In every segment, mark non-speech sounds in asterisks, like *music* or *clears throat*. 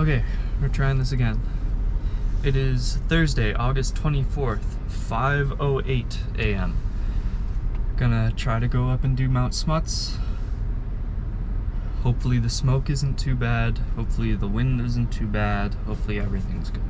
Okay, we're trying this again. It is Thursday, August 24th, 5.08 a.m. Gonna try to go up and do Mount Smuts. Hopefully the smoke isn't too bad. Hopefully the wind isn't too bad. Hopefully everything's good.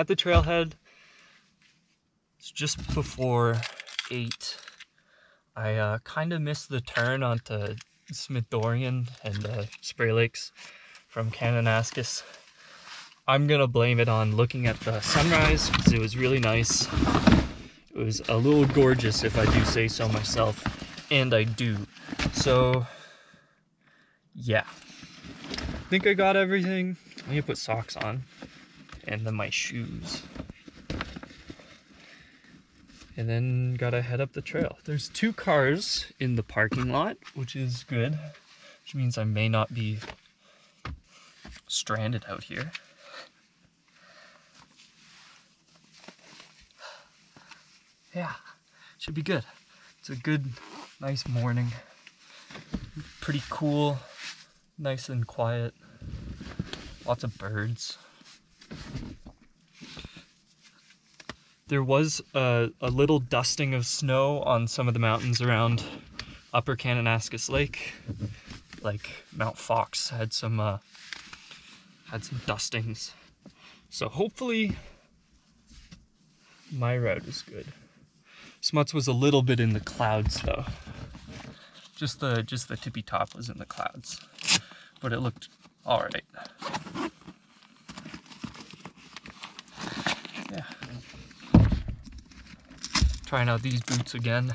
At the trailhead. It's just before 8. I uh, kind of missed the turn onto Smith-Dorrien and uh, Spray Lakes from Kananaskis. I'm gonna blame it on looking at the sunrise because it was really nice. It was a little gorgeous, if I do say so myself, and I do. So, yeah. I think I got everything. I need to put socks on. And then my shoes. And then gotta head up the trail. There's two cars in the parking lot, which is good. Which means I may not be stranded out here. Yeah, should be good. It's a good, nice morning. Pretty cool, nice and quiet. Lots of birds. There was a, a little dusting of snow on some of the mountains around Upper Kananaskis Lake. Like Mount Fox had some uh, had some dustings. So hopefully my route is good. Smuts was a little bit in the clouds though. Just the just the tippy top was in the clouds. But it looked alright. Yeah. Trying out these boots again.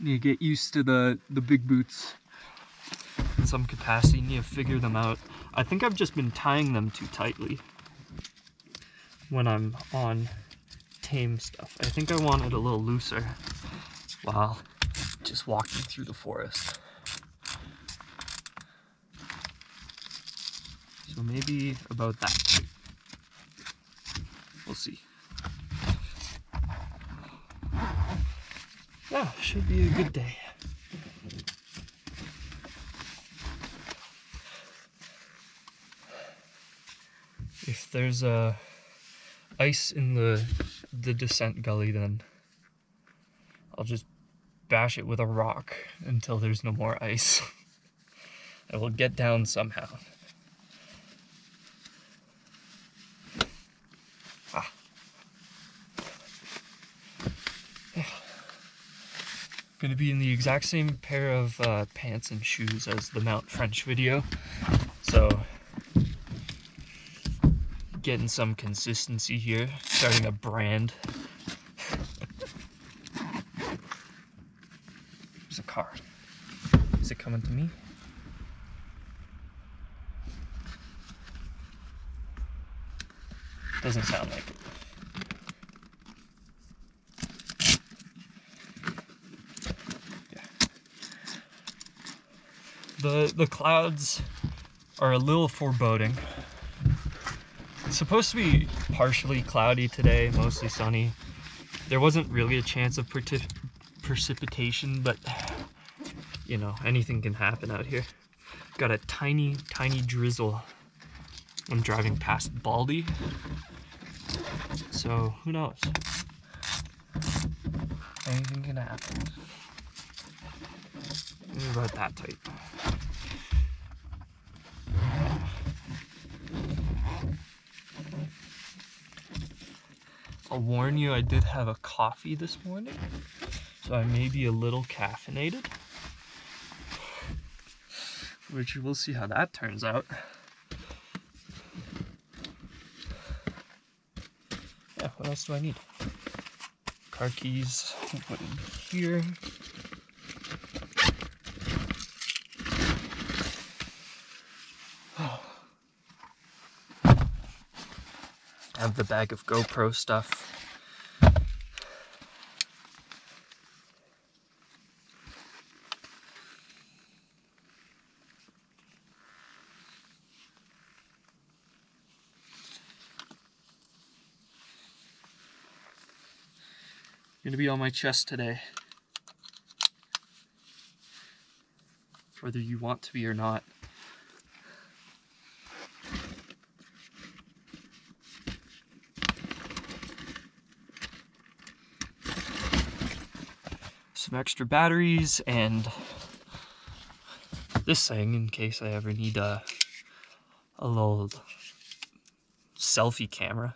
Need to get used to the, the big boots in some capacity. Need to figure them out. I think I've just been tying them too tightly when I'm on tame stuff. I think I want it a little looser while just walking through the forest. So maybe about that. We'll see. Yeah, should be a good day. If there's a ice in the the descent gully, then I'll just bash it with a rock until there's no more ice. *laughs* I will get down somehow. Gonna be in the exact same pair of uh, pants and shoes as the Mount French video. So, getting some consistency here, starting a brand. *laughs* There's a car. Is it coming to me? Doesn't sound like it. The the clouds are a little foreboding. It's supposed to be partially cloudy today, mostly sunny. There wasn't really a chance of precipitation, but you know, anything can happen out here. Got a tiny, tiny drizzle. I'm driving past Baldy. So, who knows? Anything can happen. about that tight. Warn you, I did have a coffee this morning, so I may be a little caffeinated. Which we'll see how that turns out. Yeah, what else do I need? Car keys, put in here. The bag of GoPro stuff. Gonna be on my chest today. Whether you want to be or not. Extra batteries and this thing in case I ever need a, a little selfie camera.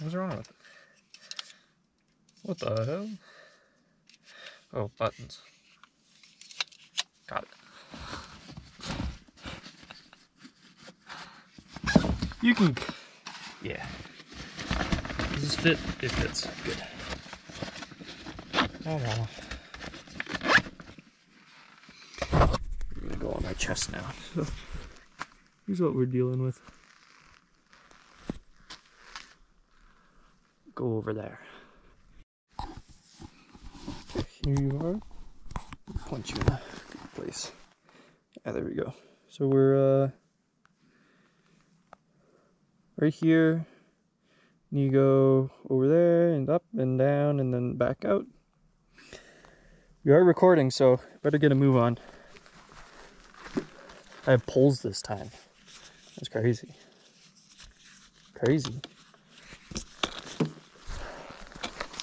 What's wrong with it? What the hell? Oh, buttons. Got it. You can, yeah. Does fit? It fits. Good. Oh well. I'm gonna go on my chest now. So *laughs* here's what we're dealing with. Go over there. Here you are. Point you in a good place. Yeah, there we go. So we're uh right here you go over there and up and down and then back out. We are recording, so better get a move on. I have poles this time. That's crazy. Crazy.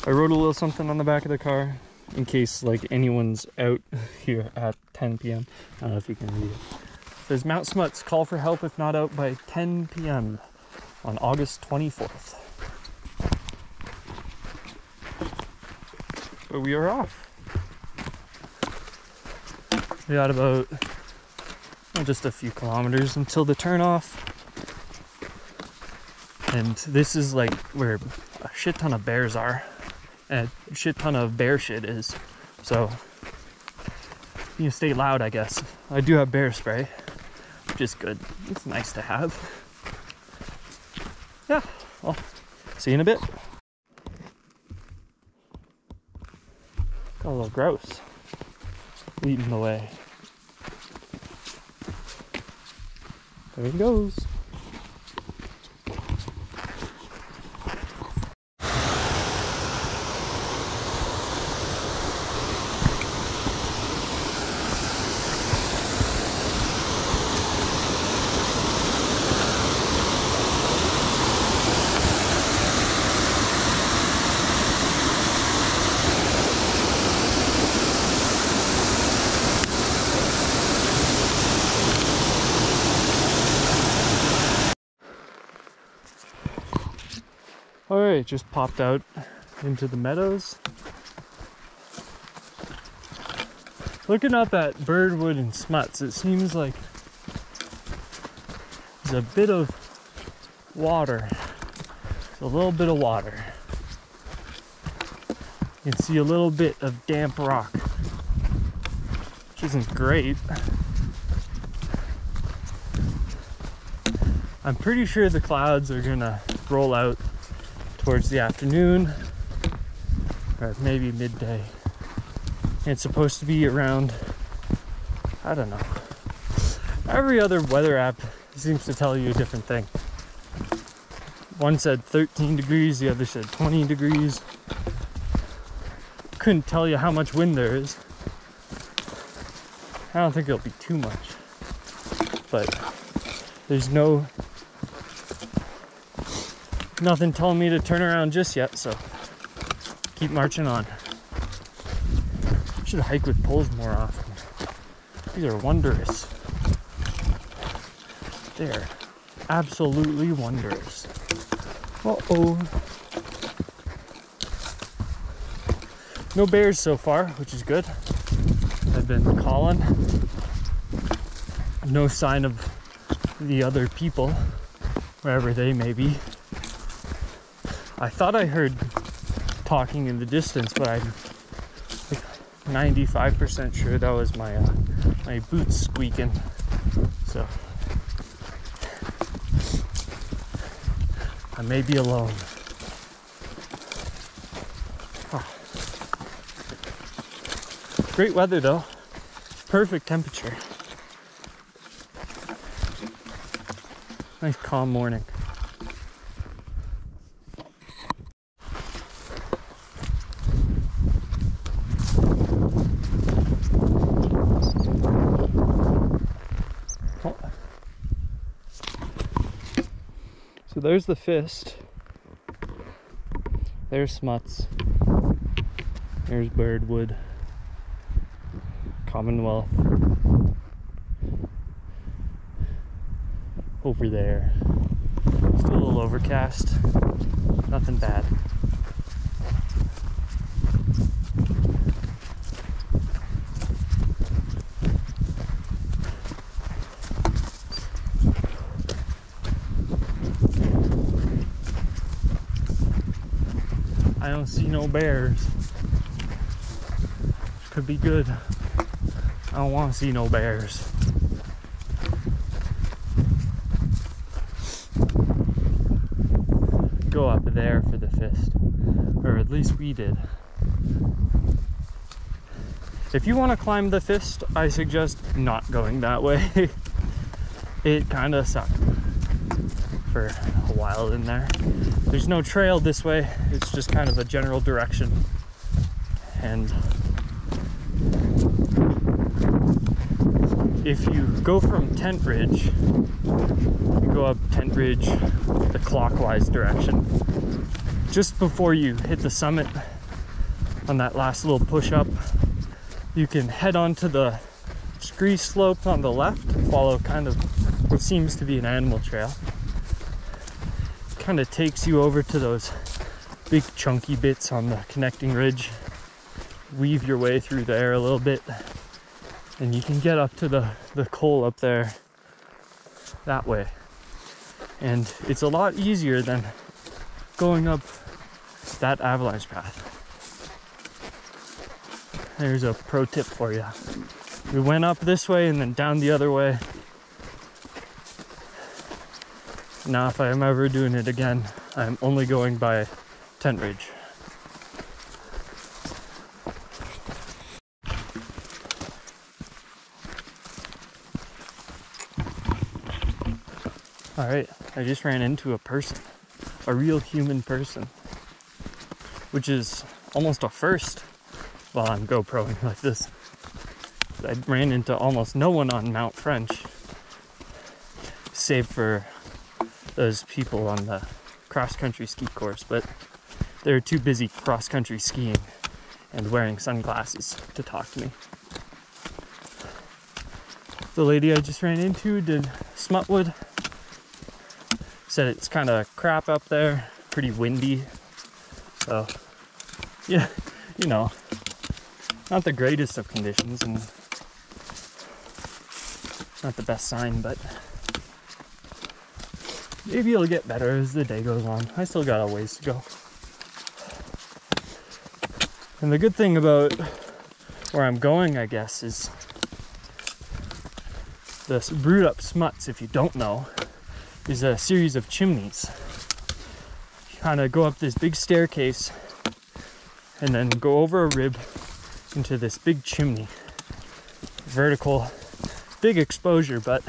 I wrote a little something on the back of the car in case like anyone's out *laughs* here at 10 p.m. I don't know if you can read it. There's Mount Smuts call for help if not out by 10 p.m. on August 24th. But we are off. We got about well, just a few kilometers until the turnoff. And this is like where a shit ton of bears are. And a shit ton of bear shit is. So you stay loud, I guess. I do have bear spray, which is good. It's nice to have. Yeah, well, see you in a bit. Little gross. Eating away. There he goes. Right, just popped out into the meadows. Looking up at Birdwood and Smuts, it seems like there's a bit of water. a little bit of water. You can see a little bit of damp rock, which isn't great. I'm pretty sure the clouds are gonna roll out towards the afternoon or maybe midday. It's supposed to be around, I don't know. Every other weather app seems to tell you a different thing. One said 13 degrees, the other said 20 degrees. Couldn't tell you how much wind there is. I don't think it'll be too much. But there's no nothing telling me to turn around just yet, so keep marching on. Should hike with poles more often. These are wondrous. They're absolutely wondrous. Uh oh. No bears so far, which is good. I've been calling. No sign of the other people, wherever they may be. I thought I heard talking in the distance, but I'm like 95% sure that was my uh, my boots squeaking. So I may be alone. Great weather though. Perfect temperature. Nice calm morning. So there's the fist. There's Smuts. There's Birdwood. Commonwealth. Over there. Still a little overcast. Nothing bad. I don't see no bears. Could be good. I don't want to see no bears. Go up there for the fist. Or at least we did. If you want to climb the fist, I suggest not going that way. *laughs* it kind of sucked for a while in there. There's no trail this way, it's just kind of a general direction. And if you go from Tent Ridge, you go up Tent Ridge the clockwise direction. Just before you hit the summit on that last little push up, you can head onto the scree slope on the left, follow kind of what seems to be an animal trail. Kind of takes you over to those big chunky bits on the connecting ridge. Weave your way through there a little bit, and you can get up to the, the col up there that way. And it's a lot easier than going up that avalanche path. There's a pro tip for you. We went up this way and then down the other way. Now, if I am ever doing it again, I'm only going by Tent Ridge. All right, I just ran into a person, a real human person, which is almost a first while I'm GoProing *laughs* like this. I ran into almost no one on Mount French, save for those people on the cross country ski course, but they're too busy cross country skiing and wearing sunglasses to talk to me. The lady I just ran into did Smutwood. Said it's kind of crap up there, pretty windy. So, yeah, you know, not the greatest of conditions and not the best sign, but maybe it'll get better as the day goes on. I still got a ways to go. And the good thing about where I'm going, I guess, is this brewed up smuts, if you don't know, is a series of chimneys. You Kind of go up this big staircase and then go over a rib into this big chimney. Vertical, big exposure, but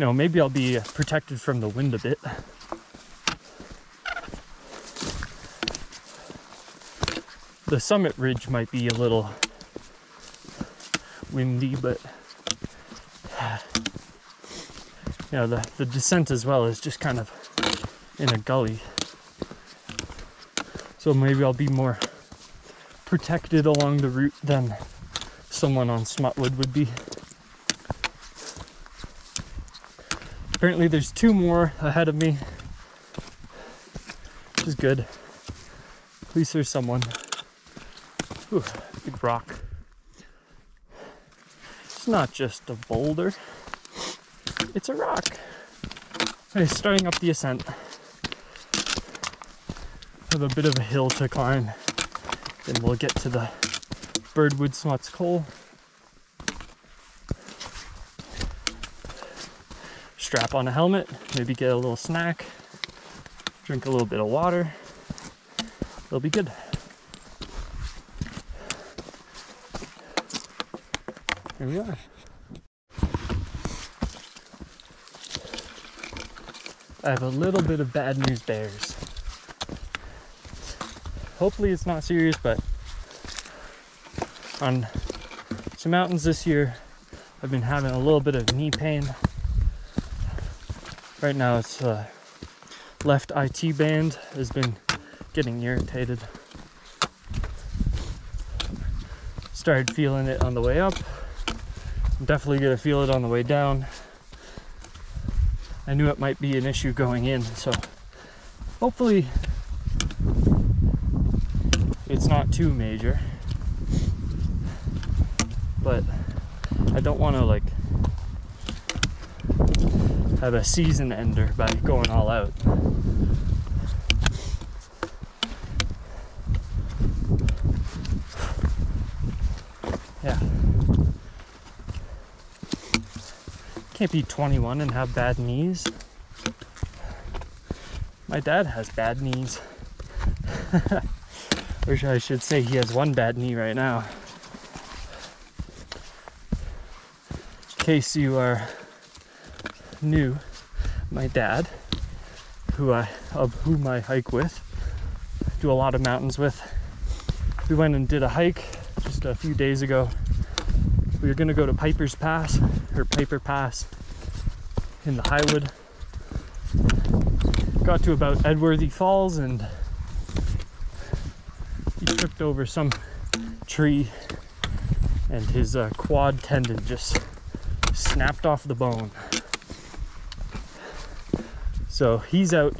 you know, maybe I'll be protected from the wind a bit. The summit ridge might be a little windy, but you know, the, the descent as well is just kind of in a gully. So maybe I'll be more protected along the route than someone on Smutwood would be. Apparently there's two more ahead of me, which is good. At least there's someone. Ooh, big rock. It's not just a boulder, it's a rock. Okay, starting up the ascent. Have a bit of a hill to climb. Then we'll get to the Birdwood Smuts Col. Strap on a helmet, maybe get a little snack, drink a little bit of water. It'll be good. Here we are. I have a little bit of bad news bears. Hopefully it's not serious, but on some mountains this year, I've been having a little bit of knee pain. Right now it's uh, left IT band has been getting irritated. Started feeling it on the way up I'm definitely gonna feel it on the way down. I knew it might be an issue going in, so hopefully it's not too major. But I don't want to like have a season ender by going all out. Yeah. Can't be 21 and have bad knees. My dad has bad knees. *laughs* or I should say he has one bad knee right now. In case you are new, my dad, who I of whom I hike with, do a lot of mountains with. We went and did a hike just a few days ago we were gonna go to Piper's Pass or Piper Pass in the Highwood. Got to about Edworthy Falls and he tripped over some tree and his uh, quad tendon just snapped off the bone. So he's out.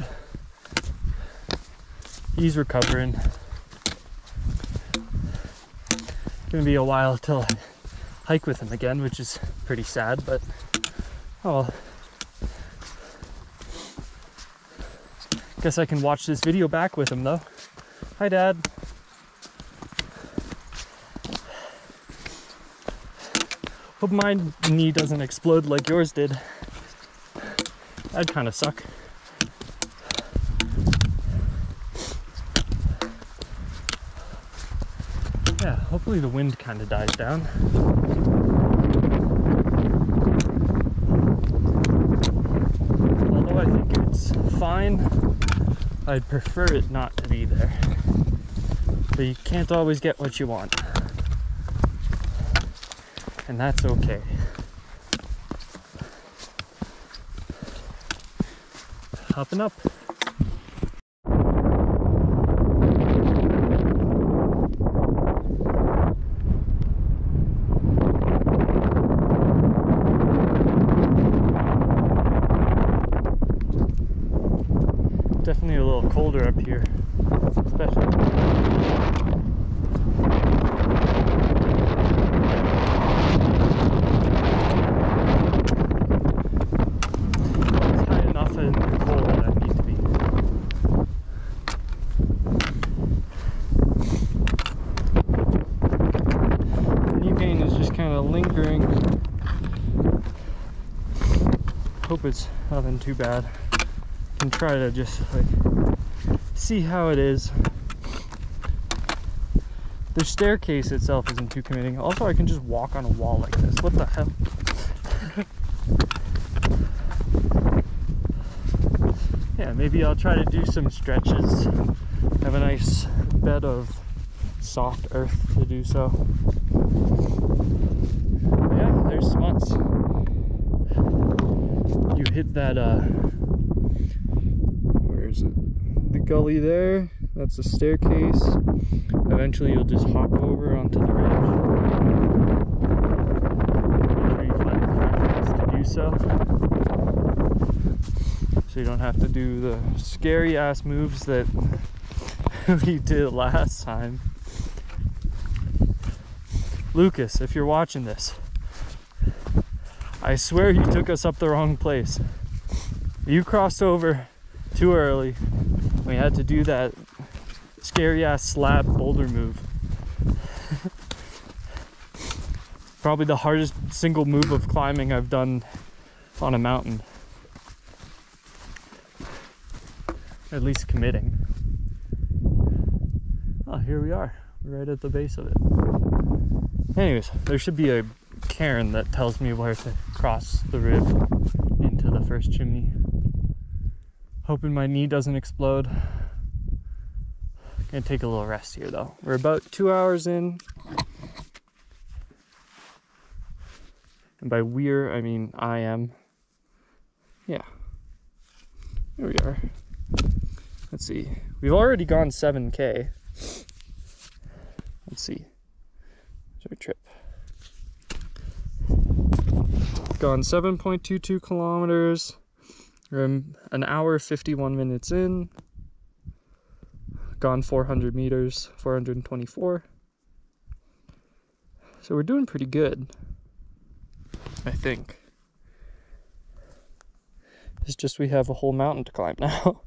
He's recovering. Gonna be a while till I hike with him again, which is pretty sad, but oh well. Guess I can watch this video back with him though. Hi, Dad. Hope my knee doesn't explode like yours did. That'd kind of suck. Yeah, hopefully the wind kind of dies down. Although I think it's fine, I'd prefer it not to be there. But you can't always get what you want. And that's okay. Hopping up. colder up here, especially. enough in the cold that I need to be. Knee pain is just kind of lingering. hope it's nothing too bad. Can try to just like see how it is. The staircase itself isn't too committing. Also, I can just walk on a wall like this. What the hell? *laughs* yeah, maybe I'll try to do some stretches. Have a nice bed of soft earth to do so. yeah, there's Smuts. You hit that, uh, where is it? The gully there. That's the staircase. Eventually you'll just hop over onto the ridge. Do so. So you don't have to do the scary ass moves that *laughs* we did last time. Lucas, if you're watching this, I swear you took us up the wrong place. You crossed over too early. We had to do that scary ass slab boulder move. *laughs* Probably the hardest single move of climbing I've done on a mountain. At least committing. Oh, here we are. We're right at the base of it. Anyways, there should be a cairn that tells me where to cross the rib into the first chimney. Hoping my knee doesn't explode. Gonna take a little rest here though. We're about two hours in. And by we're, I mean I am. Yeah. Here we are. Let's see. We've already gone 7K. Let's see. Where's our trip? Gone 7.22 kilometers. We're an hour 51 minutes in. Gone 400 meters, 424. So we're doing pretty good. I think. It's just we have a whole mountain to climb now.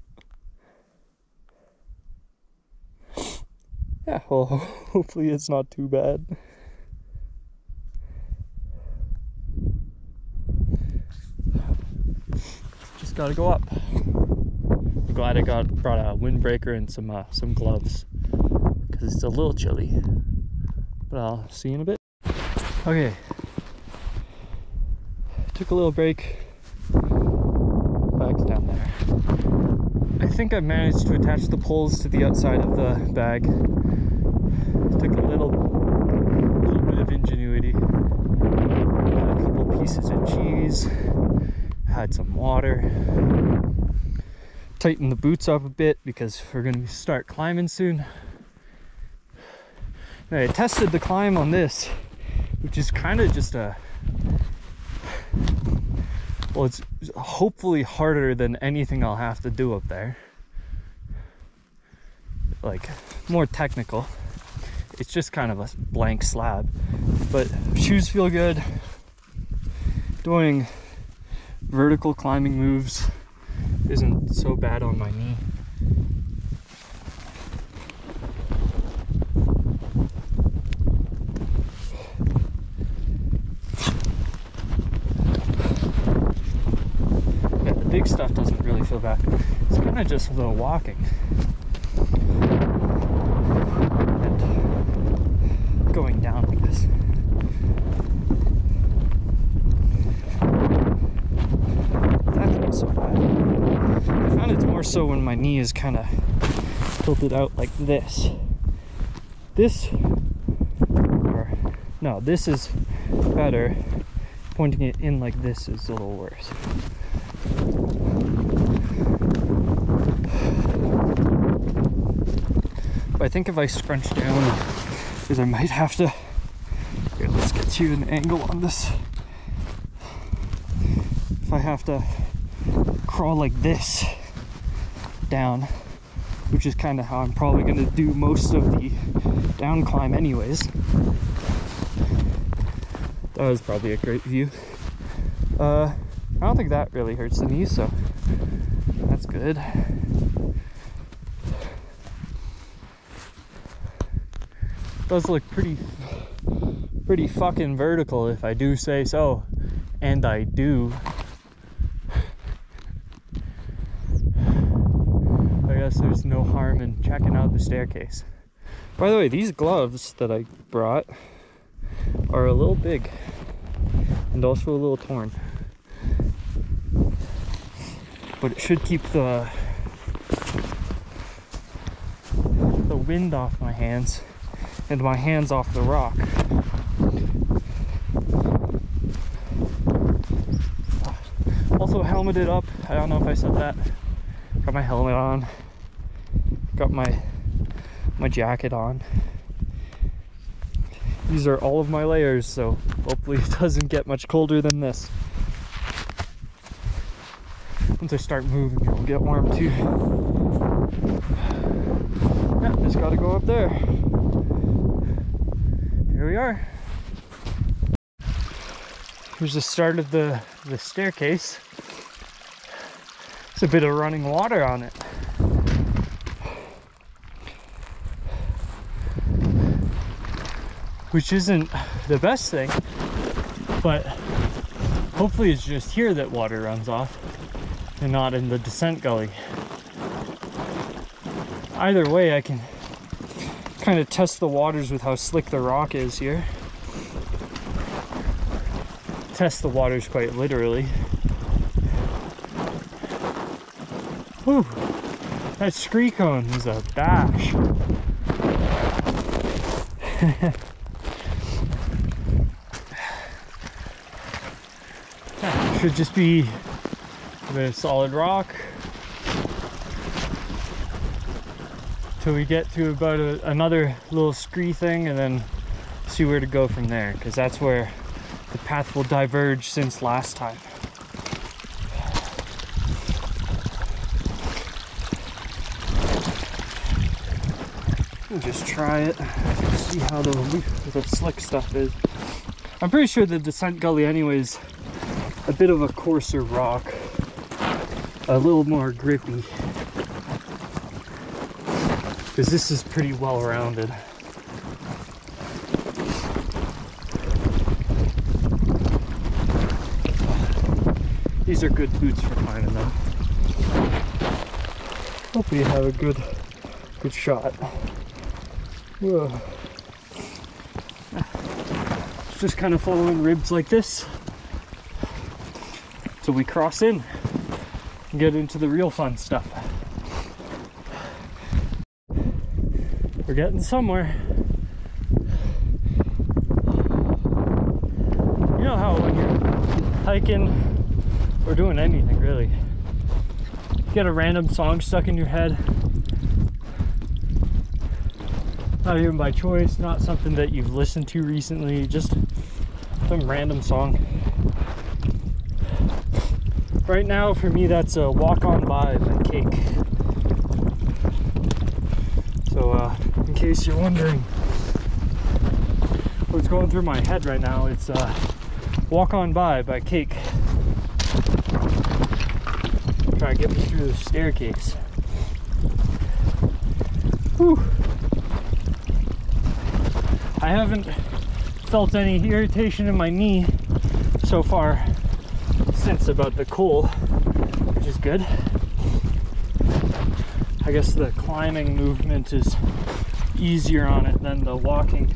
*laughs* yeah, well, *laughs* hopefully it's not too bad. Gotta go up. I'm glad I got brought a windbreaker and some uh, some gloves because it's a little chilly. But I'll see you in a bit. Okay, took a little break. Bag's down there. I think I've managed to attach the poles to the outside of the bag. Took a little, little bit of ingenuity. Had a couple pieces of cheese. Had some water. Tighten the boots up a bit because we're going to start climbing soon. I tested the climb on this, which is kind of just a well, it's hopefully harder than anything I'll have to do up there. Like, more technical. It's just kind of a blank slab. But shoes feel good. Doing vertical climbing moves isn't so bad on my knee. Yeah, the big stuff doesn't really feel bad. It's kind of just the walking. And going down, like guess. That's not so bad. I found it's more so when my knee is kind of tilted out like this. This, or no, this is better. Pointing it in like this is a little worse. But I think if I scrunch down, because I might have to, here, let's get you an angle on this. If I have to crawl like this down, which is kind of how I'm probably going to do most of the down climb anyways. That was probably a great view. Uh, I don't think that really hurts the knee, so that's good. Does look pretty, pretty fucking vertical if I do say so, and I do. guess harm in checking out the staircase. By the way, these gloves that I brought are a little big and also a little torn. But it should keep the the wind off my hands and my hands off the rock. Also helmeted up. I don't know if I said that. Got my helmet on. Got my my jacket on. These are all of my layers, so hopefully it *laughs* doesn't get much colder than this. Once I start moving, it'll get warm too. Yeah, just gotta go up there. Here we are. Here's the start of the, the staircase. There's a bit of running water on it. Which isn't the best thing, but hopefully it's just here that water runs off and not in the descent gully. Either way, I can kind of test the waters with how slick the rock is here. Test the waters quite literally. Whew, that scree cone is a bash. *laughs* should just be a bit of solid rock till we get to about a, another little scree thing and then see where to go from there because that's where the path will diverge since last time. just try it, see how the, the slick stuff is. I'm pretty sure the descent gully anyways a bit of a coarser rock, a little more grippy. Because this is pretty well rounded. These are good boots for climbing them. Hopefully you have a good good shot. Whoa. Just kind of following ribs like this. So we cross in and get into the real fun stuff. We're getting somewhere. You know how when you're hiking or doing anything really, get a random song stuck in your head. Not even by choice, not something that you've listened to recently, just some random song right now for me that's a walk on by by cake. So uh, in case you're wondering what's going through my head right now it's uh, walk on by by cake. Try to get me through the staircase. Whew. I haven't felt any irritation in my knee so far sense about the col, which is good. I guess the climbing movement is easier on it than the walking.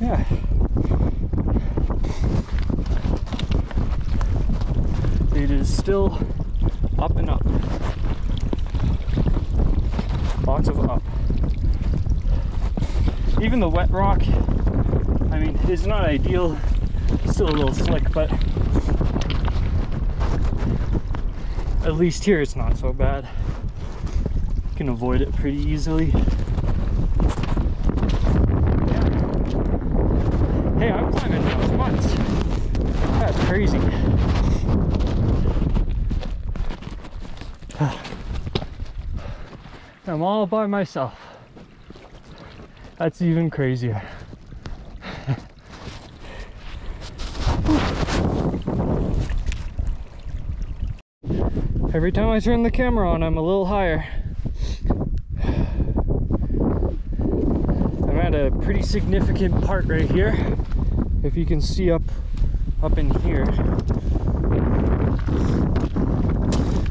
Yeah. It is still up and up. Lots of up. Even the wet rock I mean, it's not ideal, still a little slick, but at least here it's not so bad. You can avoid it pretty easily. Hey, I'm climbing those months. That's crazy. *sighs* I'm all by myself. That's even crazier. Every time I turn the camera on, I'm a little higher. I'm at a pretty significant part right here. If you can see up, up in here.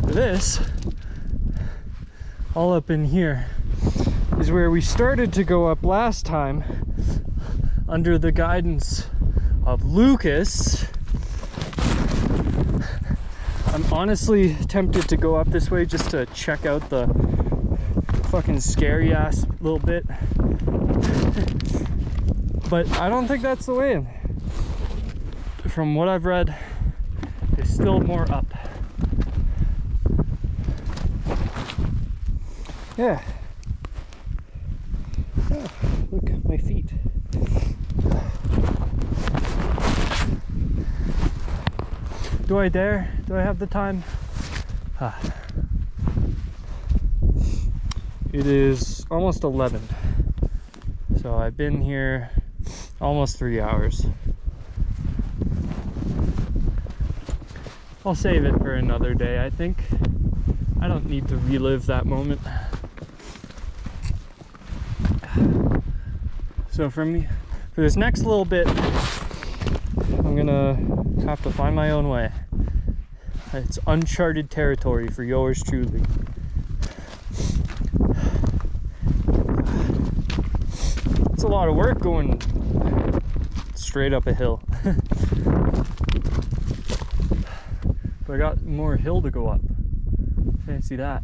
this, all up in here, is where we started to go up last time under the guidance of Lucas. I'm honestly tempted to go up this way just to check out the fucking scary ass little bit. *laughs* but I don't think that's the way. From what I've read, there's still more up. Yeah. Oh, look, my feet. Do I dare? Do I have the time? Ah. It is almost 11. So I've been here almost three hours. I'll save it for another day, I think. I don't need to relive that moment. So for me, for this next little bit, I'm gonna have to find my own way. It's uncharted territory for yours truly. It's a lot of work going straight up a hill. *laughs* but I got more hill to go up. Fancy that.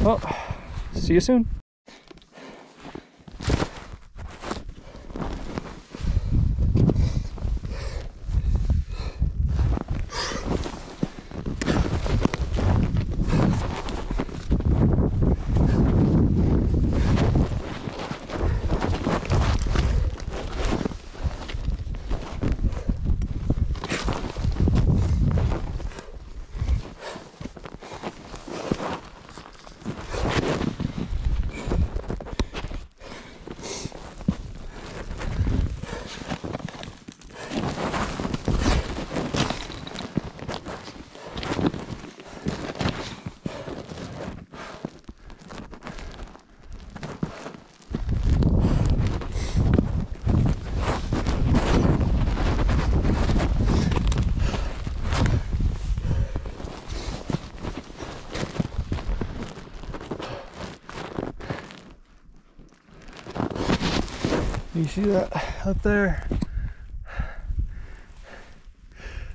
Well, see you soon. See that up there?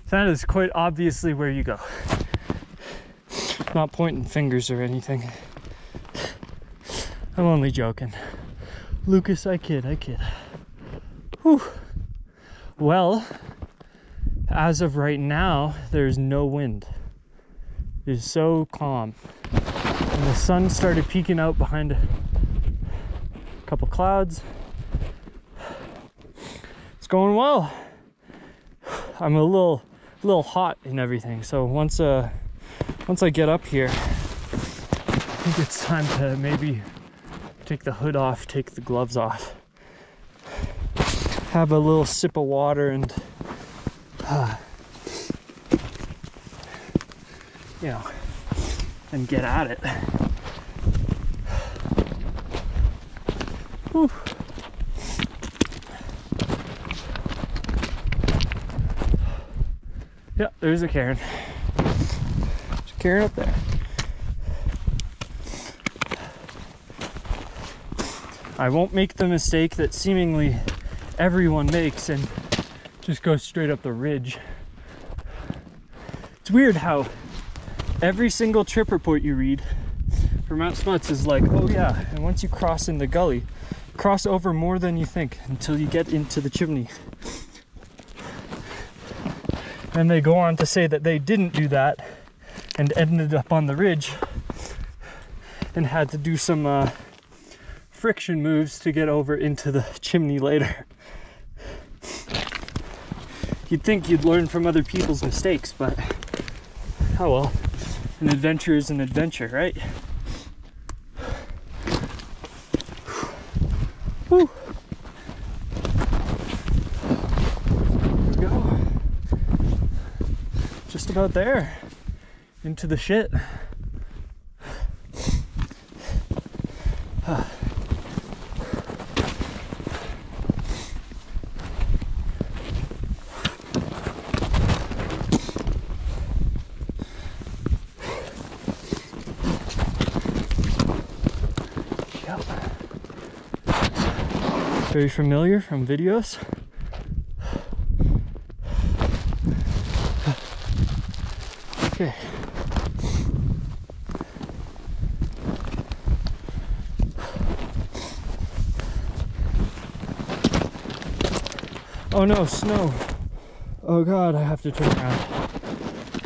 That is quite obviously where you go. Not pointing fingers or anything. I'm only joking. Lucas, I kid, I kid. Whew. Well, as of right now, there's no wind. It is so calm. And the sun started peeking out behind a couple clouds going well. I'm a little little hot and everything. So once uh once I get up here, I think it's time to maybe take the hood off, take the gloves off. Have a little sip of water and uh, you know, and get at it. There's a cairn. There's a cairn up there. I won't make the mistake that seemingly everyone makes and just go straight up the ridge. It's weird how every single trip report you read for Mount Smuts is like, oh yeah, and once you cross in the gully, cross over more than you think until you get into the chimney. And they go on to say that they didn't do that and ended up on the ridge and had to do some uh, friction moves to get over into the chimney later. You'd think you'd learn from other people's mistakes, but oh well. An adventure is an adventure, right? about there into the shit. Yep. Very familiar from videos. Oh no, snow. Oh god, I have to turn around.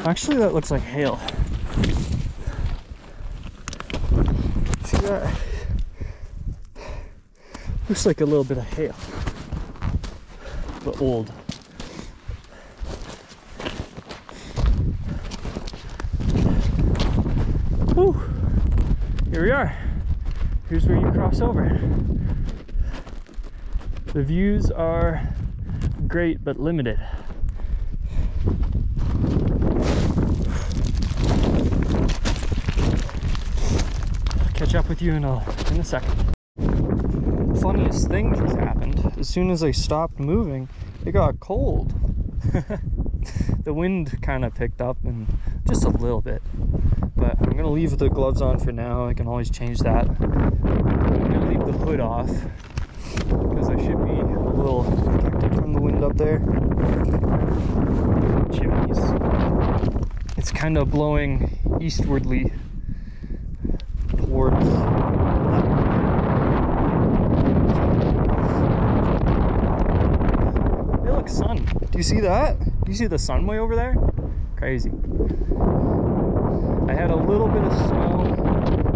Actually, that looks like hail. See that? Looks like a little bit of hail. But old. Whew. Here we are. Here's where you cross over. The views are great but limited. I'll Catch up with you in a, in a second. Funniest thing just happened. As soon as I stopped moving, it got cold. *laughs* the wind kind of picked up and just a little bit. But I'm gonna leave the gloves on for now. I can always change that. I'm gonna leave the hood off because I should be a little up there. Chimneys. It's kind of blowing eastwardly towards. Hey, look, sun. Do you see that? Do you see the sun way over there? Crazy. I had a little bit of snow,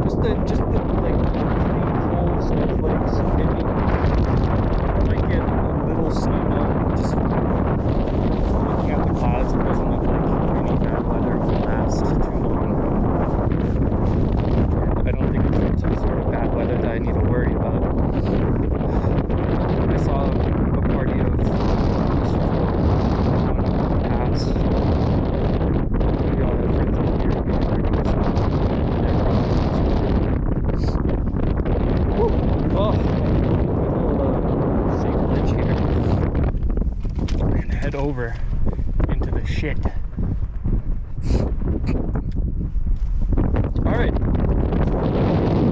just the just the like pretty cold snowflakes hit me. I might get a little snow now. Just looking at the clouds, it doesn't look like any bad weather will last too long. And I don't think it's some sort of bad weather that I need to worry about. I saw a party of pass. We all have friends up here. We never go to their properties. Woo! Oh, little uh, safe ledge here. We're gonna head over into the shit. All right.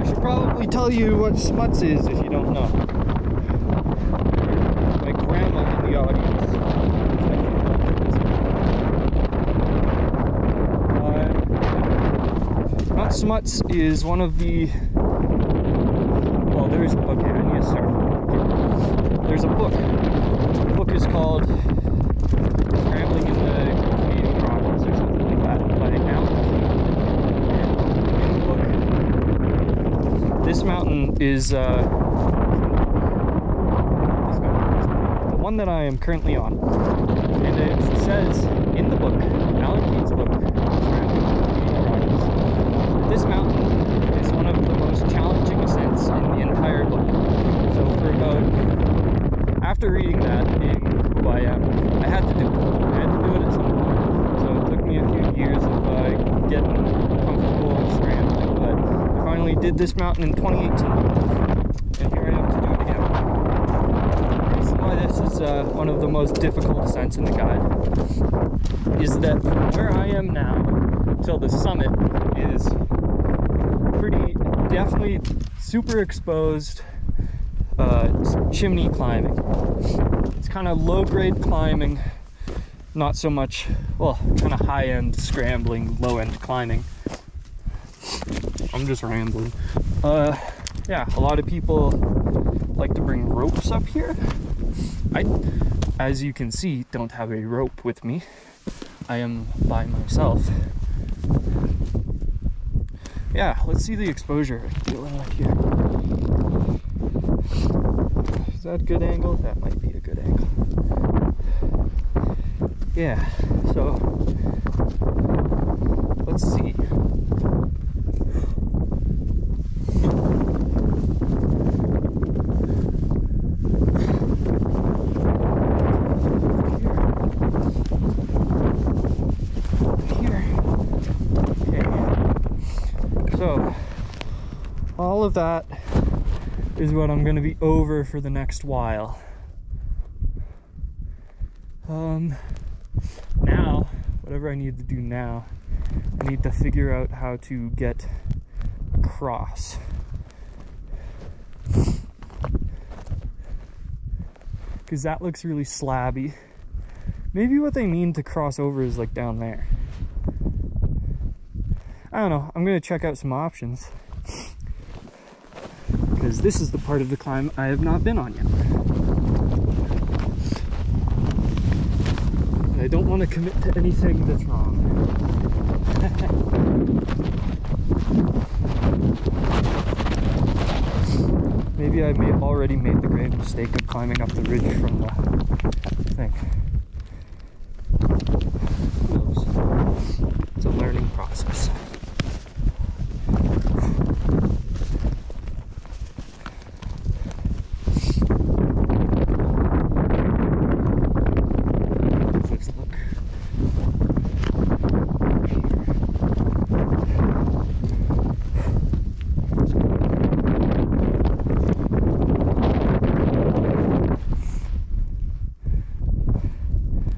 I should probably tell you what smuts is if you don't know. My grandma in the audience. Uh, Mount Smuts is one of the. Well, there's. Okay, I need to start. Okay. There's a book. The book is called Scrambling in the Canadian Province or something like that by Alan Kane. In the book, this mountain is. Uh, the one that I am currently on. And it says in the book, Alan book, this mountain is one of the most challenging ascents in the entire book. So for about after reading that, being who I am, I had to do it. I had to do it at some point. So it took me a few years of uh, getting comfortable and scrambling, but I finally did this mountain in 2018, and here I am to do it again. The reason why this is uh, one of the most difficult ascents in the guide is that from where I am now till the summit is pretty definitely super exposed uh, chimney climbing. It's kind of low grade climbing, not so much, well, kind of high end scrambling, low end climbing. I'm just rambling. Uh, yeah, a lot of people like to bring ropes up here. I, as you can see, don't have a rope with me. I am by myself. Yeah, let's see the exposure like here. Is that a good angle? That might be a good angle. Yeah, so let's see. Here. Okay. So, all of that is what I'm going to be over for the next while. Um, now, whatever I need to do now, I need to figure out how to get across. because that looks really slabby. Maybe what they mean to cross over is like down there. I don't know. I'm gonna check out some options because this is the part of the climb I have not been on yet. And I don't want to commit to anything that's wrong. *laughs* Maybe I may already made the grave mistake of climbing up the ridge from the thing. Who knows? It's a learning process. Let's look.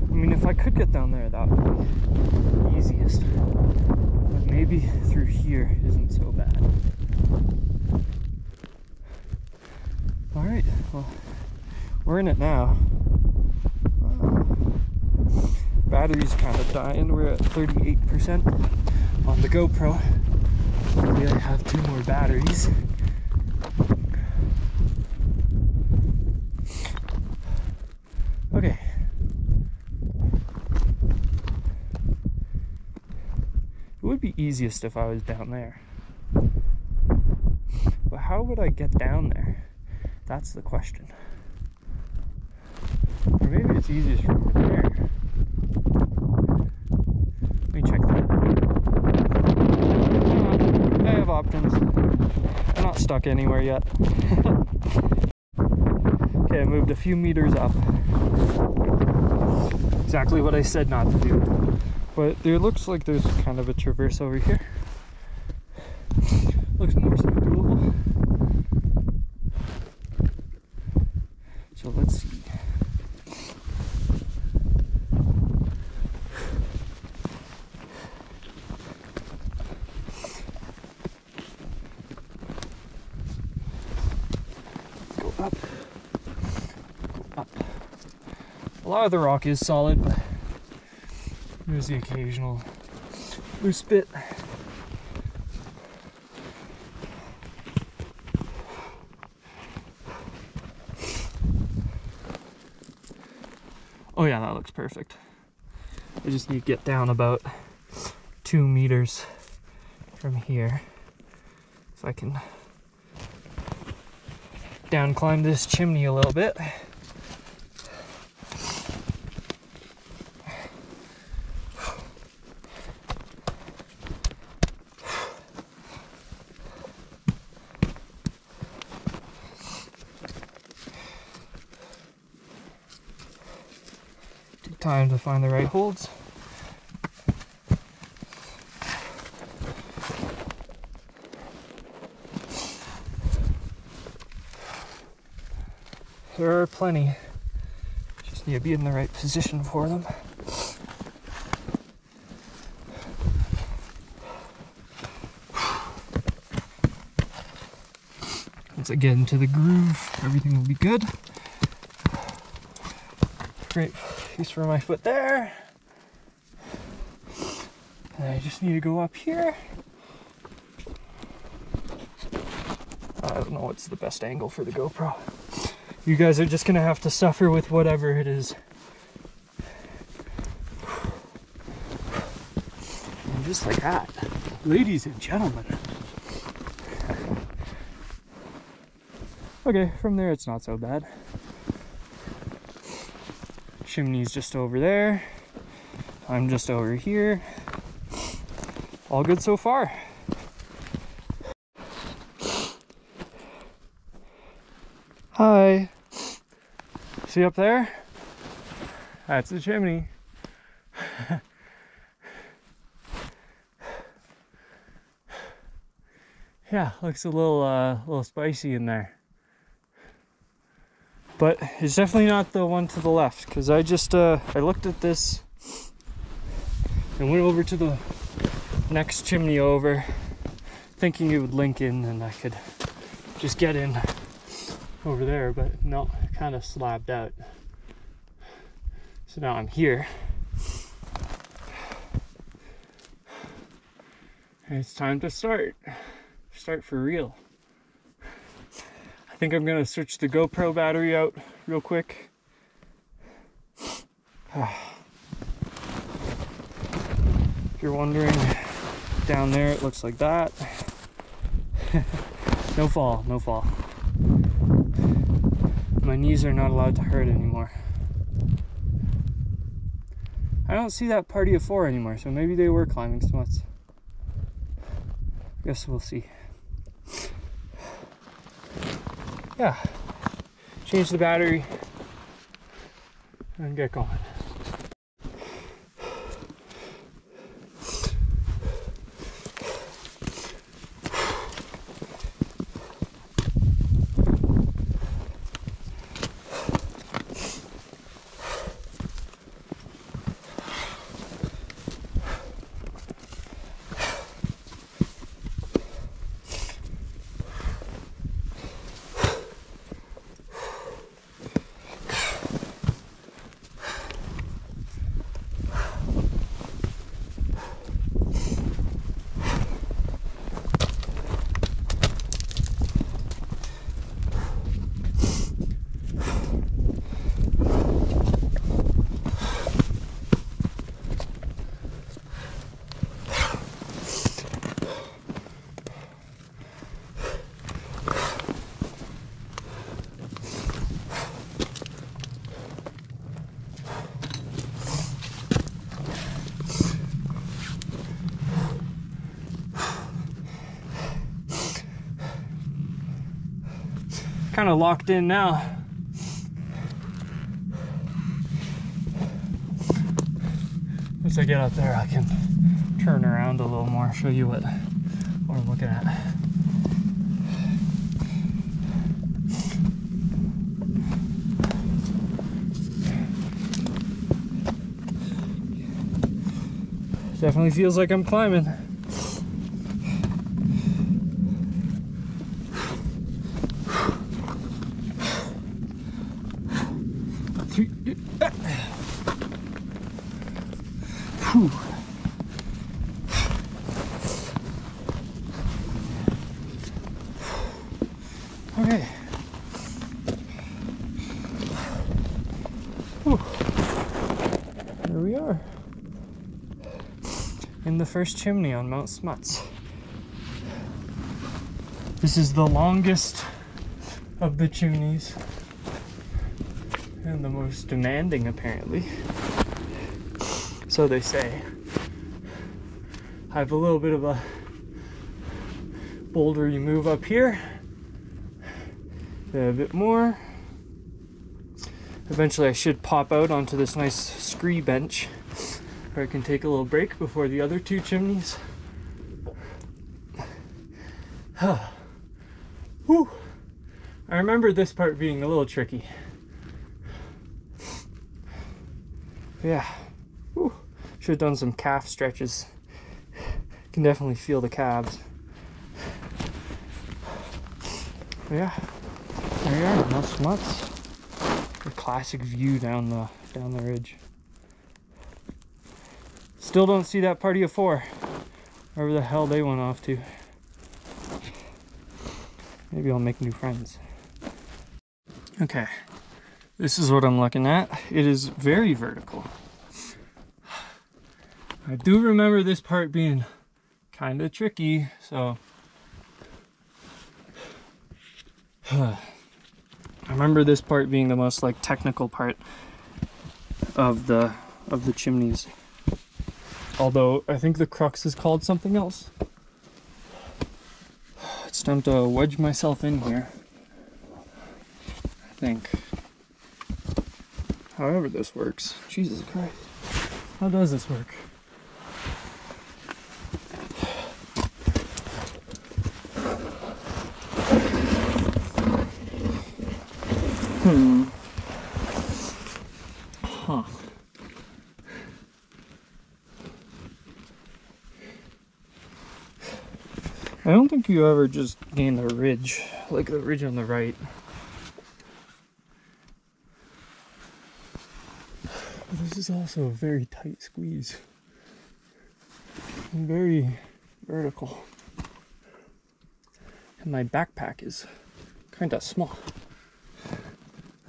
I mean, if I could get down there, that would be the easiest. But maybe through here isn't so bad. All right, well, we're in it now. Uh, battery's kind of dying. We're at 38% on the GoPro. We I have two more batteries. Okay. It would be easiest if I was down there. But how would I get down there? That's the question. Or maybe it's easiest from over there. Let me check that. I have options. I'm not stuck anywhere yet. *laughs* okay, I moved a few meters up. Exactly what I said not to do. But there looks like there's kind of a traverse over here. Looks more so doable. So let's see. Go up. Go up. A the rock is solid, but there's the occasional loose bit. Oh yeah, that looks perfect. I just need to get down about two meters from here. If I can down climb this chimney a little bit. Take time to find the right holds. There are plenty. Just need to be in the right position for them. Once I get into the groove, everything will be good. Great piece for my foot there. And I just need to go up here. I don't know what's the best angle for the GoPro. You guys are just gonna have to suffer with whatever it is. And just like that, ladies and gentlemen. Okay, from there it's not so bad. Chimney's just over there. I'm just over here. All good so far. Hi. See up there? That's the chimney. *laughs* yeah, looks a little uh, little spicy in there. But it's definitely not the one to the left because I just uh, I looked at this and went over to the next chimney over, thinking it would link in and I could just get in over there, but no, kind of slabbed out. So now I'm here. And it's time to start. Start for real. I think I'm gonna switch the GoPro battery out real quick. *sighs* if you're wondering, down there it looks like that. *laughs* no fall, no fall. My knees are not allowed to hurt anymore. I don't see that party of four anymore, so maybe they were climbing smuts. Guess we'll see. Yeah. Change the battery and get going. Kind of locked in now. Once I get up there, I can turn around a little more, show you what, I'm looking at. Definitely feels like I'm climbing. Three. Whew. Okay. Whew. There we are. In the first chimney on Mount Smuts. This is the longest of the chimneys and the most demanding apparently. So they say. I have a little bit of a boulder you move up here. A bit more. Eventually I should pop out onto this nice scree bench where I can take a little break before the other two chimneys. Whew. I remember this part being a little tricky. Yeah. Whew. Should have done some calf stretches. Can definitely feel the calves. Yeah. There you are, no smuts. A classic view down the down the ridge. Still don't see that party of four. Wherever the hell they went off to. Maybe I'll make new friends. Okay, this is what I'm looking at. It is very vertical. I do remember this part being kind of tricky, so *sighs* I remember this part being the most like technical part of the of the chimneys. Although I think the crux is called something else. It's time to wedge myself in here. I think. However this works. Jesus Christ. How does this work? Hmm. Huh. I don't you ever just gain the ridge, like the ridge on the right. This is also a very tight squeeze. And very vertical. And my backpack is kind of small.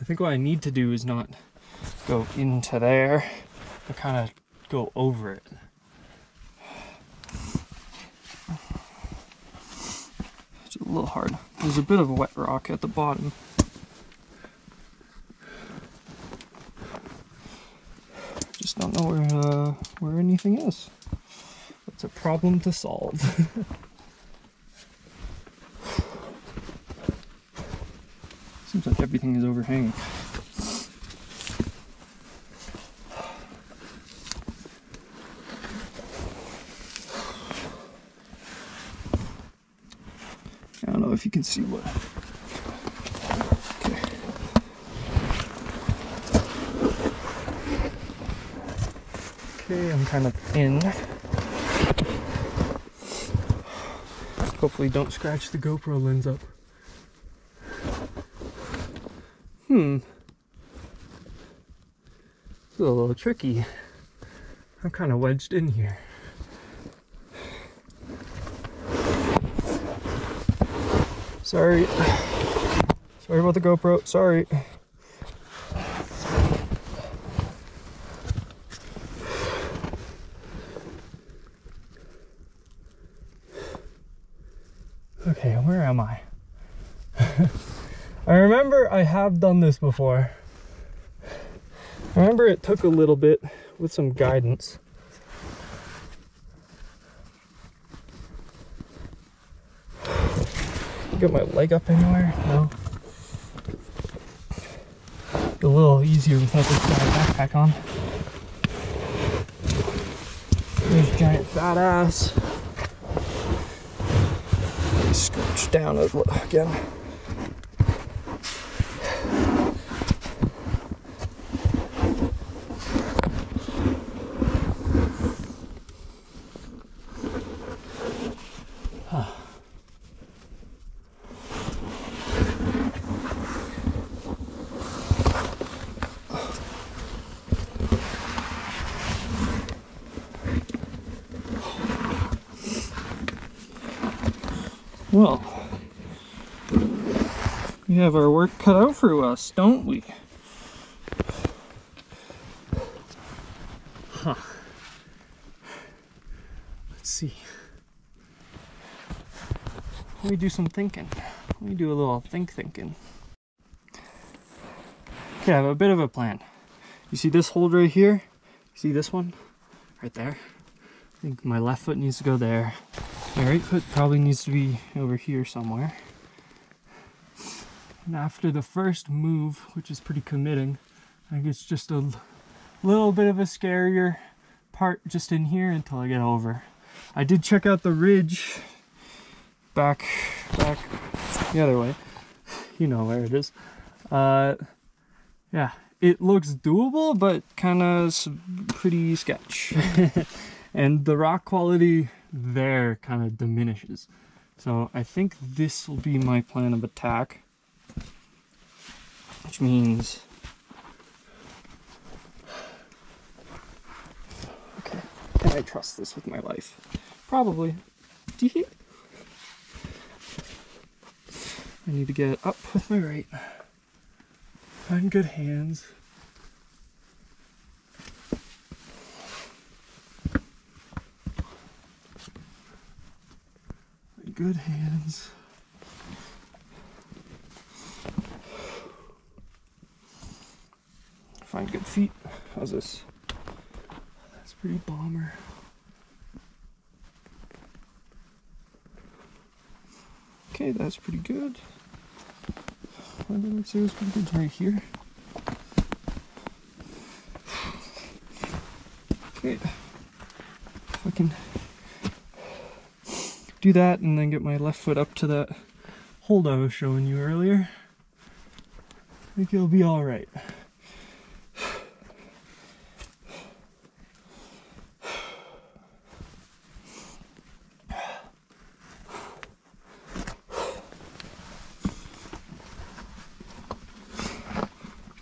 I think what I need to do is not go into there, but kind of go over it. It's a little hard. There's a bit of wet rock at the bottom. Just don't know where uh, where anything is. It's a problem to solve. *laughs* Seems like everything is overhanging. I don't know if you can see what. Okay. Okay, I'm kind of in. Hopefully, don't scratch the GoPro lens up. Hmm. It's a little tricky. I'm kind of wedged in here. Sorry. Sorry about the GoPro. Sorry. Okay, where am I? *laughs* I remember I have done this before. I remember it took a little bit with some guidance. Get my leg up anywhere? No. A little easier without this backpack on. There's giant fat ass. Scooch down again. Well, we have our work cut out for us, don't we? Huh. Let's see. Let me do some thinking. Let me do a little think thinking. Okay, I have a bit of a plan. You see this hold right here? See this one? Right there? I think my left foot needs to go there. My right foot probably needs to be over here somewhere. And after the first move, which is pretty committing, I think it's just a little bit of a scarier part just in here until I get over. I did check out the ridge back, back the other way. You know where it is. Uh, yeah, it looks doable, but kind of pretty sketch. *laughs* and the rock quality there kind of diminishes. So I think this will be my plan of attack, which means. Okay, can I trust this with my life? Probably. I need to get up with my right. Find good hands. good hands. Find good feet. How's this? That's pretty bomber. Okay, that's pretty good. Did I say was pretty good right here? Okay. If I can do that and then get my left foot up to that hold I was showing you earlier. I think it'll be all right.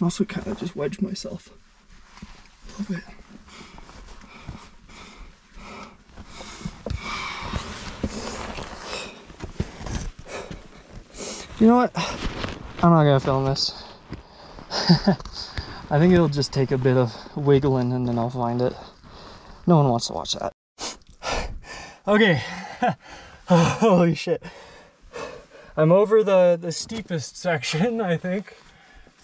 Also kind of just wedge myself. little bit. You know what? I'm not gonna film this. *laughs* I think it'll just take a bit of wiggling and then I'll find it. No one wants to watch that. *sighs* okay. *laughs* Holy shit. I'm over the, the steepest section, *laughs* I think.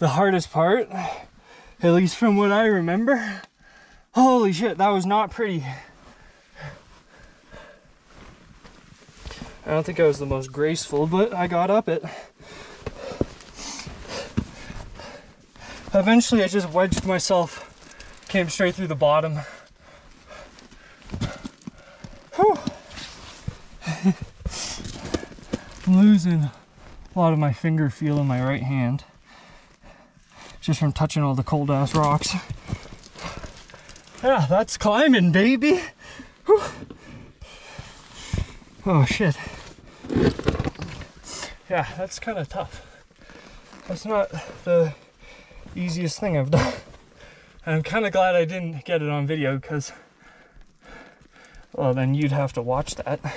The hardest part. At least from what I remember. Holy shit, that was not pretty. I don't think I was the most graceful, but I got up it. Eventually, I just wedged myself, came straight through the bottom. Whew. *laughs* I'm losing a lot of my finger feel in my right hand just from touching all the cold ass rocks. Yeah, that's climbing, baby. Whew. Oh shit. Yeah, that's kind of tough. That's not the easiest thing I've done. And I'm kind of glad I didn't get it on video because, well, then you'd have to watch that. I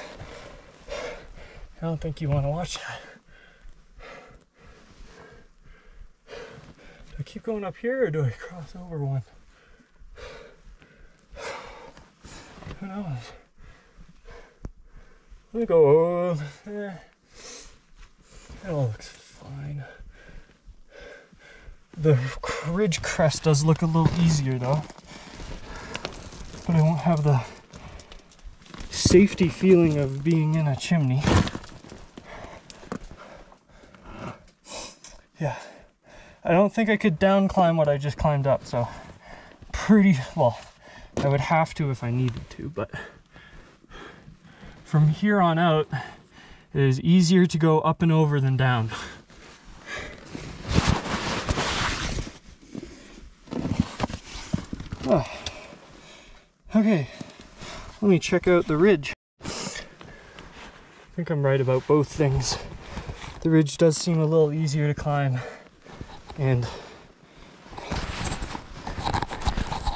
don't think you want to watch that. Do I keep going up here or do I cross over one? *sighs* Who knows? Let me go. Eh. It all looks fine. The ridge crest does look a little easier though. But I won't have the safety feeling of being in a chimney. Yeah. I don't think I could down climb what I just climbed up, so pretty well. I would have to if I needed to, but from here on out, it is easier to go up and over than down. Oh. *sighs* Okay, let me check out the ridge. I think I'm right about both things. The ridge does seem a little easier to climb, and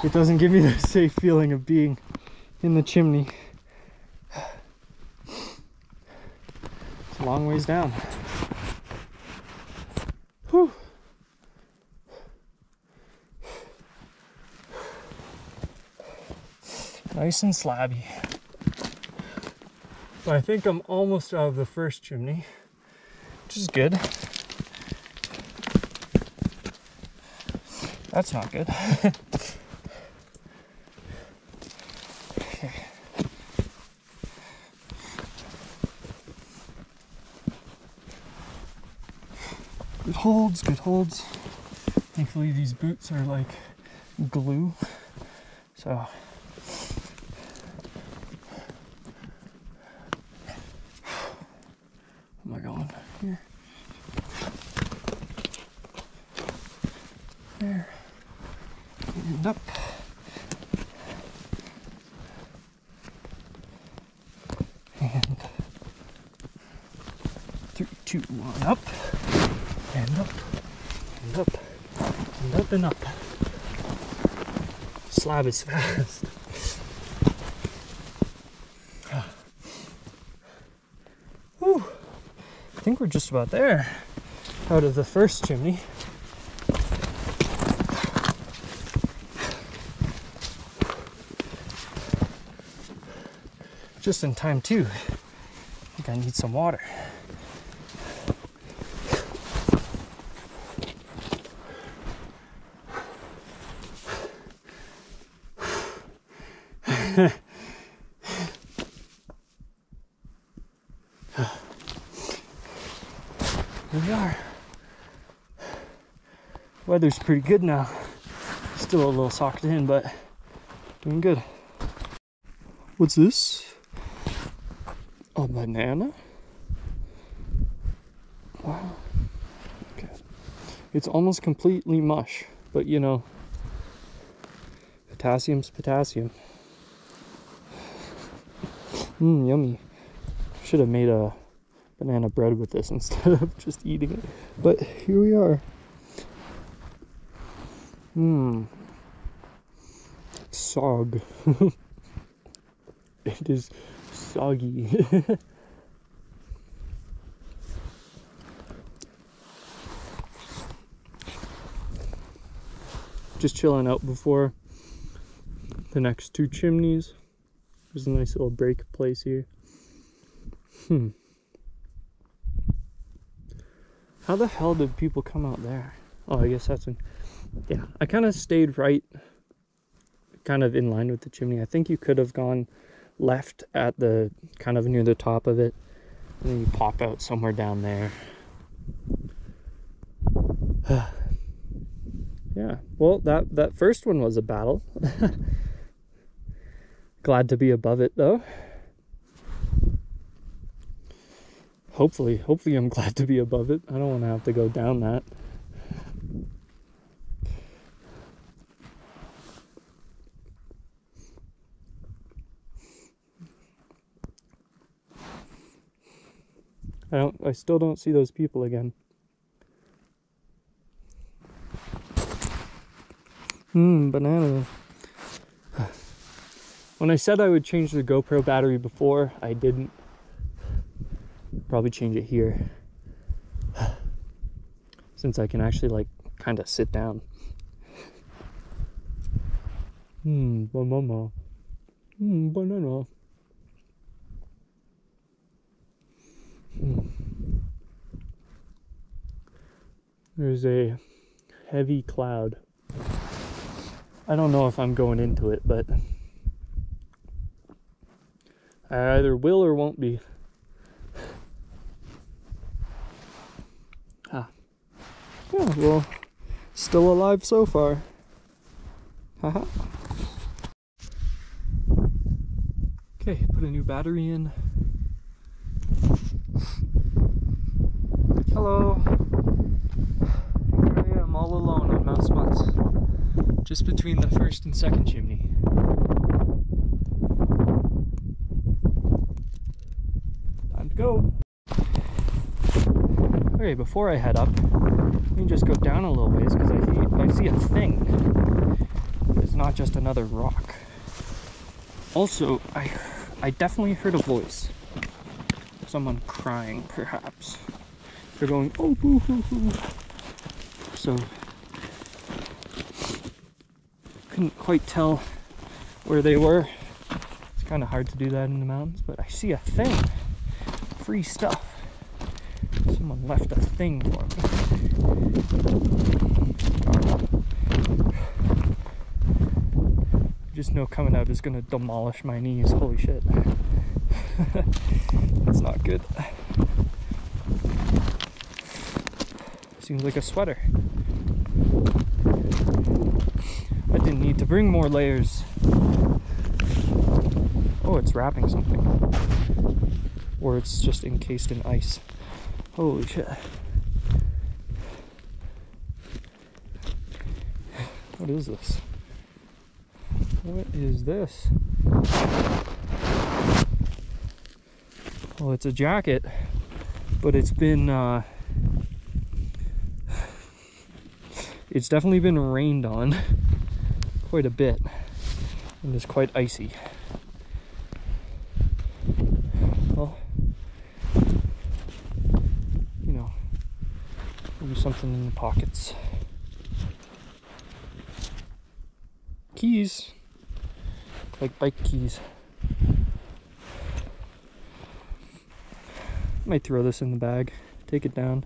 it doesn't give me the *laughs* safe feeling of being in the chimney. It's a long ways down. Whew. Nice and slabby. But I think I'm almost out of the first chimney, which is good. That's not good. okay. *laughs* Good holds, good holds. Thankfully these boots are like glue. So am I going here? There. And up. And three, two, one, up. And up. And up. And up and up. Slab is fast. *sighs* Whew. I think we're just about there. Out of the first chimney. Just in time too. I think I need some water. Here we are. Weather's pretty good now. Still a little socked in, but doing good. What's this? A banana? Wow. Okay. It's almost completely mush, but you know, potassium's potassium. Mmm, yummy. Should have made a banana bread with this *laughs* instead of just eating it. But here we are. Mmm. sog. *laughs* it is soggy. *laughs* Just chilling out before the next two chimneys. There's a nice little break place here. Hmm. How the hell did people come out there? Oh, I guess that's an. Yeah, I kind of stayed right, kind of in line with the chimney. I think you could have gone left at the kind of near the top of it, and then you pop out somewhere down there. *sighs* yeah, well, that that first one was a battle. *laughs* Glad to be above it though. Hopefully, hopefully I'm glad to be above it. I don't want to have to go down that. I don't I still don't see those people again. Hmm, banana. When I said I would change the GoPro battery before, I didn't. Probably change it here. Since I can actually like kind of sit down. Hmm, banana. Hmm, banana. There's a heavy cloud. I don't know if I'm going into it, but I either will or won't be. Ah. Yeah, well, still alive so far. Haha. okay, put a new battery in. Hello. Here I am all alone on Mount Smuts. Just between the first and second chimney. Time to go. Okay, before I head up, let me just go down a little ways because I, see- I see a thing. It's not just another rock. Also, I, I definitely heard a voice. Someone crying, perhaps. They're going, oh, hoo hoo. So, couldn't quite tell where they were. It's kind of hard to do that in the mountains, but I see a thing. Free stuff. Someone left a thing for me. Just know coming out is gonna demolish my knees. Holy shit. *laughs* That's not good. Seems like a sweater. I didn't need to bring more layers. Oh, it's wrapping something. Or it's just encased in ice. Holy shit. What is this? What is this? Well, it's a jacket, but it's been, uh, it's definitely been rained on *laughs* quite a bit and it's quite icy. Well, you know, maybe something in the pockets. Keys, like bike keys. Might throw this in the bag, take it down.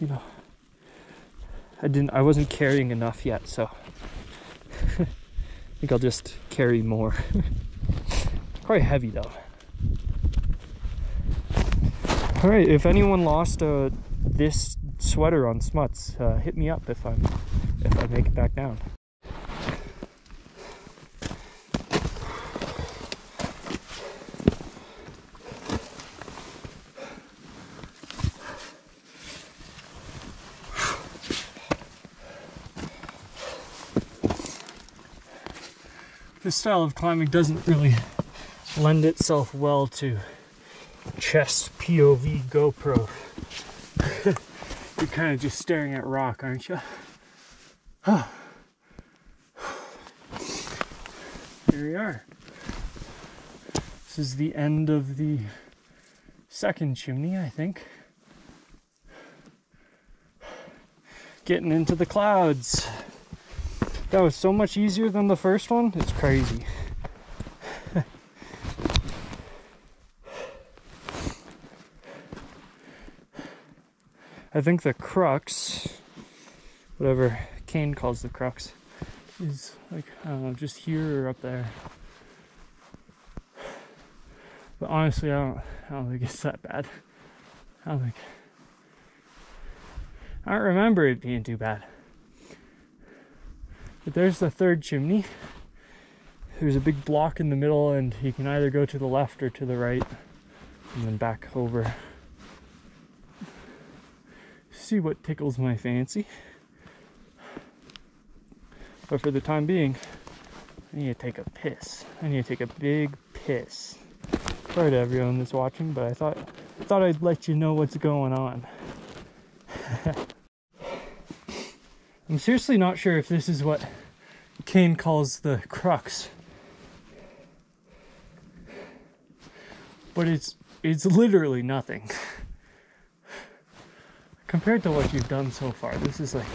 You know, I didn't, I wasn't carrying enough yet, so *laughs* I think I'll just carry more. *laughs* Quite heavy though. All right, if anyone lost uh, this sweater on Smuts, uh, hit me up if I'm if I make it back down. this style of climbing doesn't really lend itself well to chest POV GoPro. *laughs* You're kind of just staring at rock, aren't you? Huh. *sighs* Here we are. This is the end of the second chimney, I think. Getting into the clouds. That was so much easier than the first one. It's crazy. I think the crux, whatever Kane calls the crux, is like, I don't know, just here or up there. But honestly, I don't, I don't think it's that bad. I don't think. I don't remember it being too bad. But there's the third chimney. There's a big block in the middle, and you can either go to the left or to the right, and then back over. See what tickles my fancy. But for the time being, I need to take a piss. I need to take a big piss. Sorry to everyone that's watching, but I thought thought I'd let you know what's going on. *laughs* I'm seriously not sure if this is what Kane calls the crux. But it's it's literally nothing. Compared to what you've done so far, this is like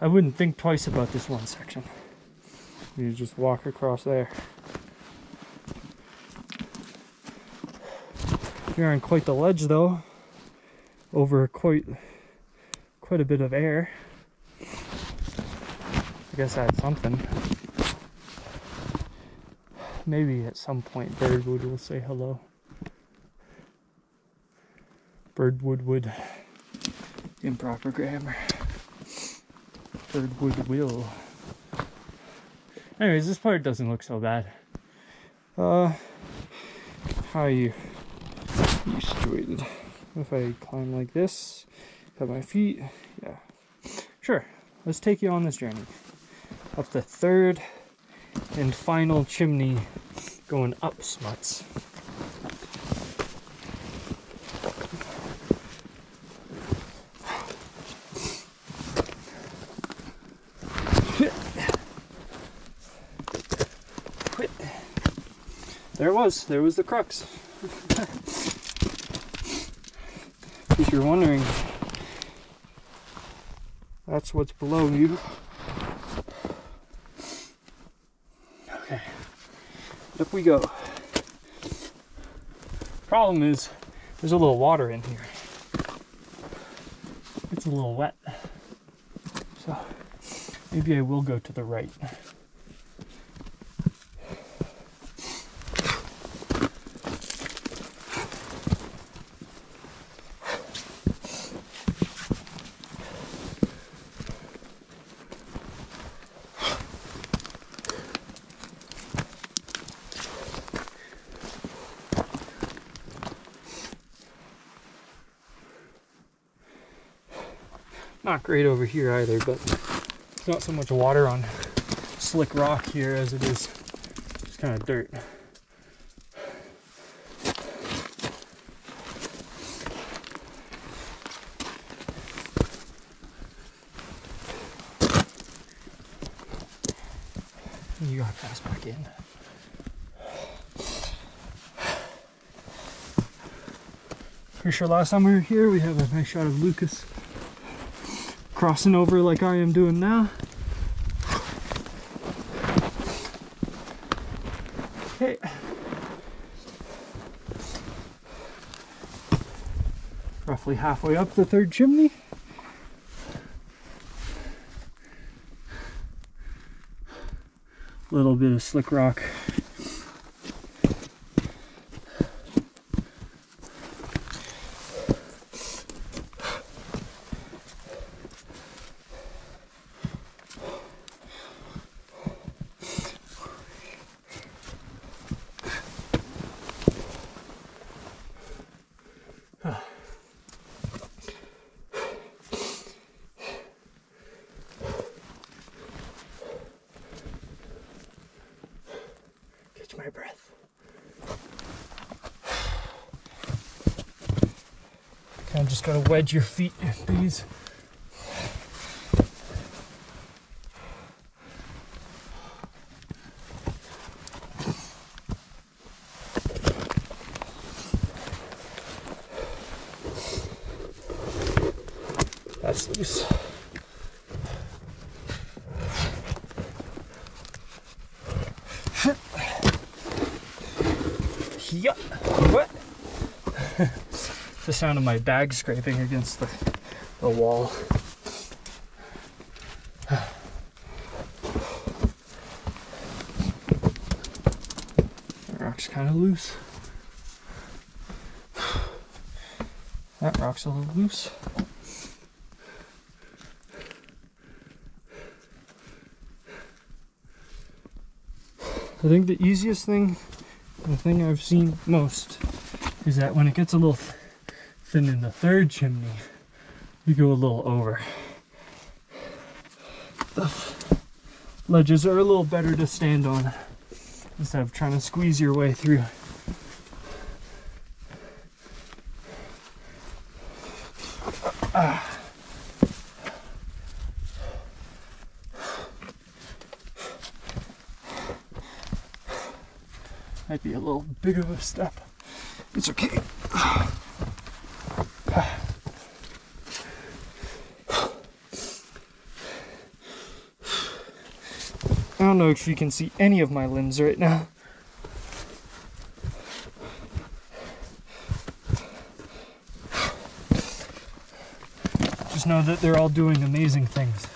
I wouldn't think twice about this one section. You just walk across there. You're on quite the ledge though, over quite quite a bit of air. I guess that's something. Maybe at some point Birdwood will say hello. Birdwood would. Improper grammar. Birdwood will. Anyways, this part doesn't look so bad. Uh, how are you? You situated? If I climb like this, have my feet, yeah. Sure, let's take you on this journey. Up the third and final chimney going up smuts. There it was, there was the crux. *laughs* if you're wondering, that's what's below you. Up we go. Problem is, there's a little water in here. It's a little wet. So, maybe I will go to the right. Great over here either, but it's not so much water on slick rock here as it is just kind of dirt. You gotta pass back in. Pretty sure last time we were here, we have a nice shot of Lucas crossing over like I am doing now. Okay. Roughly halfway up the third chimney. Little bit of slick rock. Wedge your feet into these. rocks loose. Yeah. What? the sound of my bag scraping against the, the wall. *sighs* That rock's kind of loose. *sighs* That rock's a little loose. I think the easiest thing, the thing I've seen most, is that when it gets a little th- thin in the third chimney, you go a little over. The ledges are a little better to stand on instead of trying to squeeze your way through. Ah. Might be a little big of a step. It's okay. Know if you can see any of my limbs right now. Just know that they're all doing amazing things.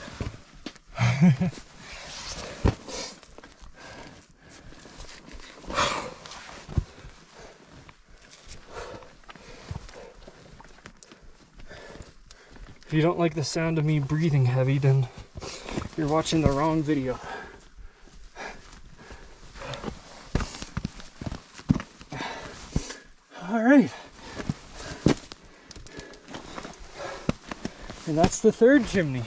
If you don't like the sound of me breathing heavy, then you're watching the wrong video. All right. And that's the third chimney.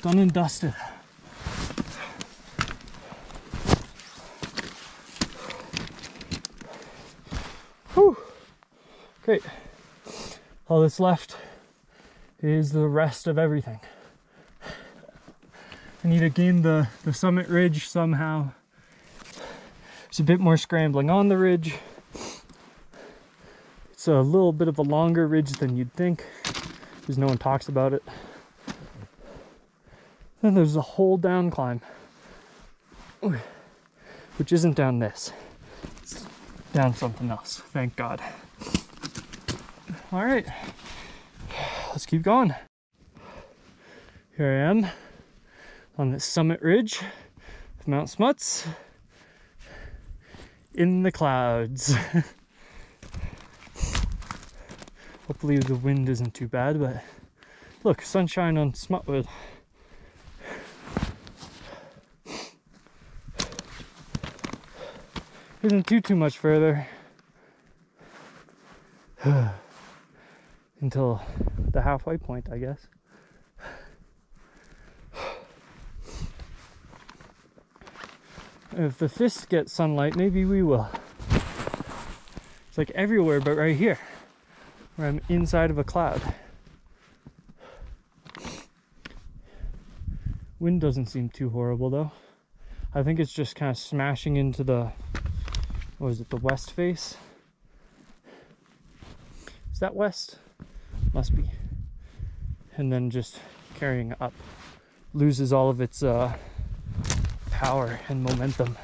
Done and dusted. Whew. Great. All that's left is the rest of everything. I need to gain the, the summit ridge somehow. It's a bit more scrambling on the ridge. It's a little bit of a longer ridge than you'd think, because no one talks about it. Then there's a whole down climb, which isn't down this. It's down something else, thank God. All right, let's keep going. Here I am on the summit ridge of Mount Smuts in the clouds. *laughs* Hopefully the wind isn't too bad, but look, sunshine on Smutwood. Isn't too too much further. *sighs* Until the halfway point, I guess. If the fists get sunlight, maybe we will. It's like everywhere but right here, where I'm inside of a cloud. Wind doesn't seem too horrible though. I think it's just kind of smashing into the, what is it, the west face? Is that west? Must be. And then just carrying up. Loses all of its uh, power and momentum.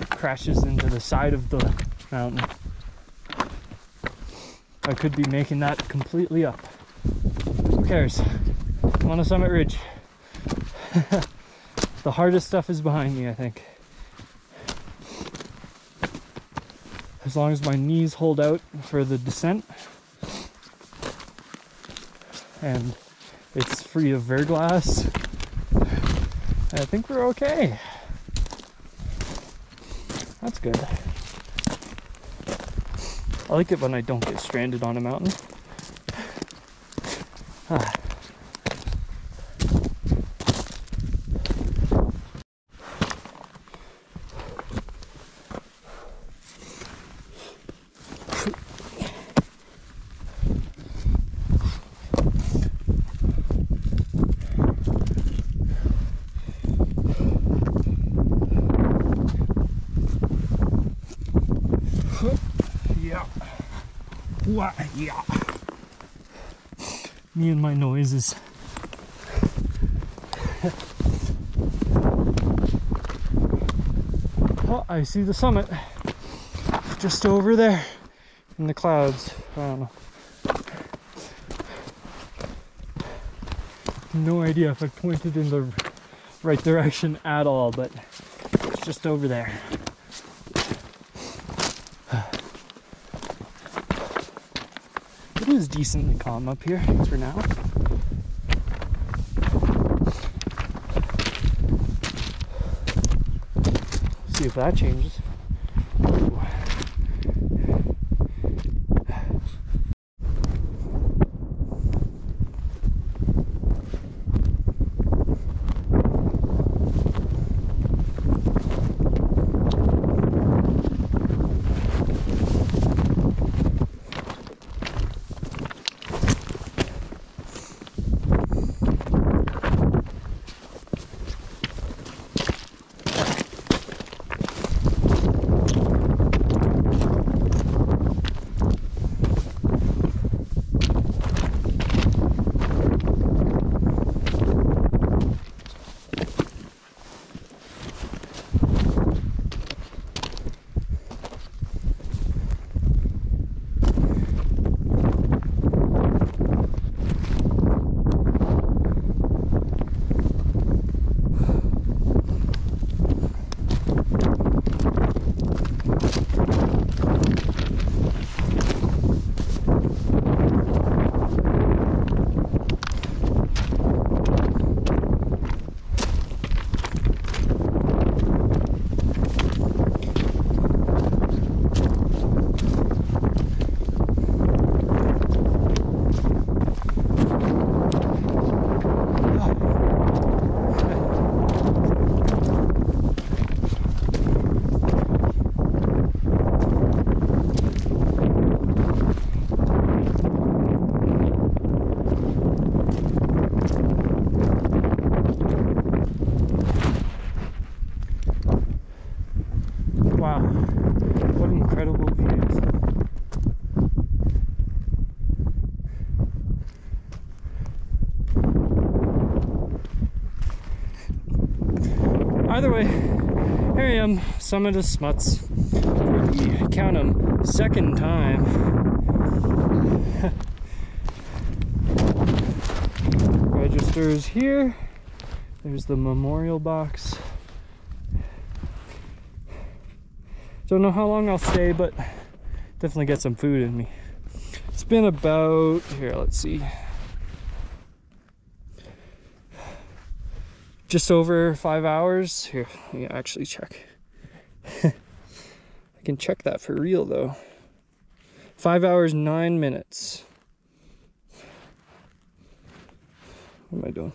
It crashes into the side of the mountain. I could be making that completely up. Who cares? I'm on a summit ridge. *laughs* the hardest stuff is behind me, I think. As long as my knees hold out for the descent and it's free of verglas, I think we're okay. That's good. I like it when I don't get stranded on a mountain. Ah. Yeah. Wha- Yeah. Me and my noises. oh, I see the summit. Just over there in the clouds. I don't know. No idea if I pointed in the right direction at all, but it's just over there. It is decently calm up here for now. See if that changes. Ooh. Wow, what incredible views. Either way, here I of the Smuts count 'em second time. *laughs* Registers here. There's the memorial box. Don't know how long I'll stay, but definitely get some food in me. It's been about, here, let's see. Just over five hours. Here, let me actually check. Can check that for real though. Five hours, nine minutes. What am I doing?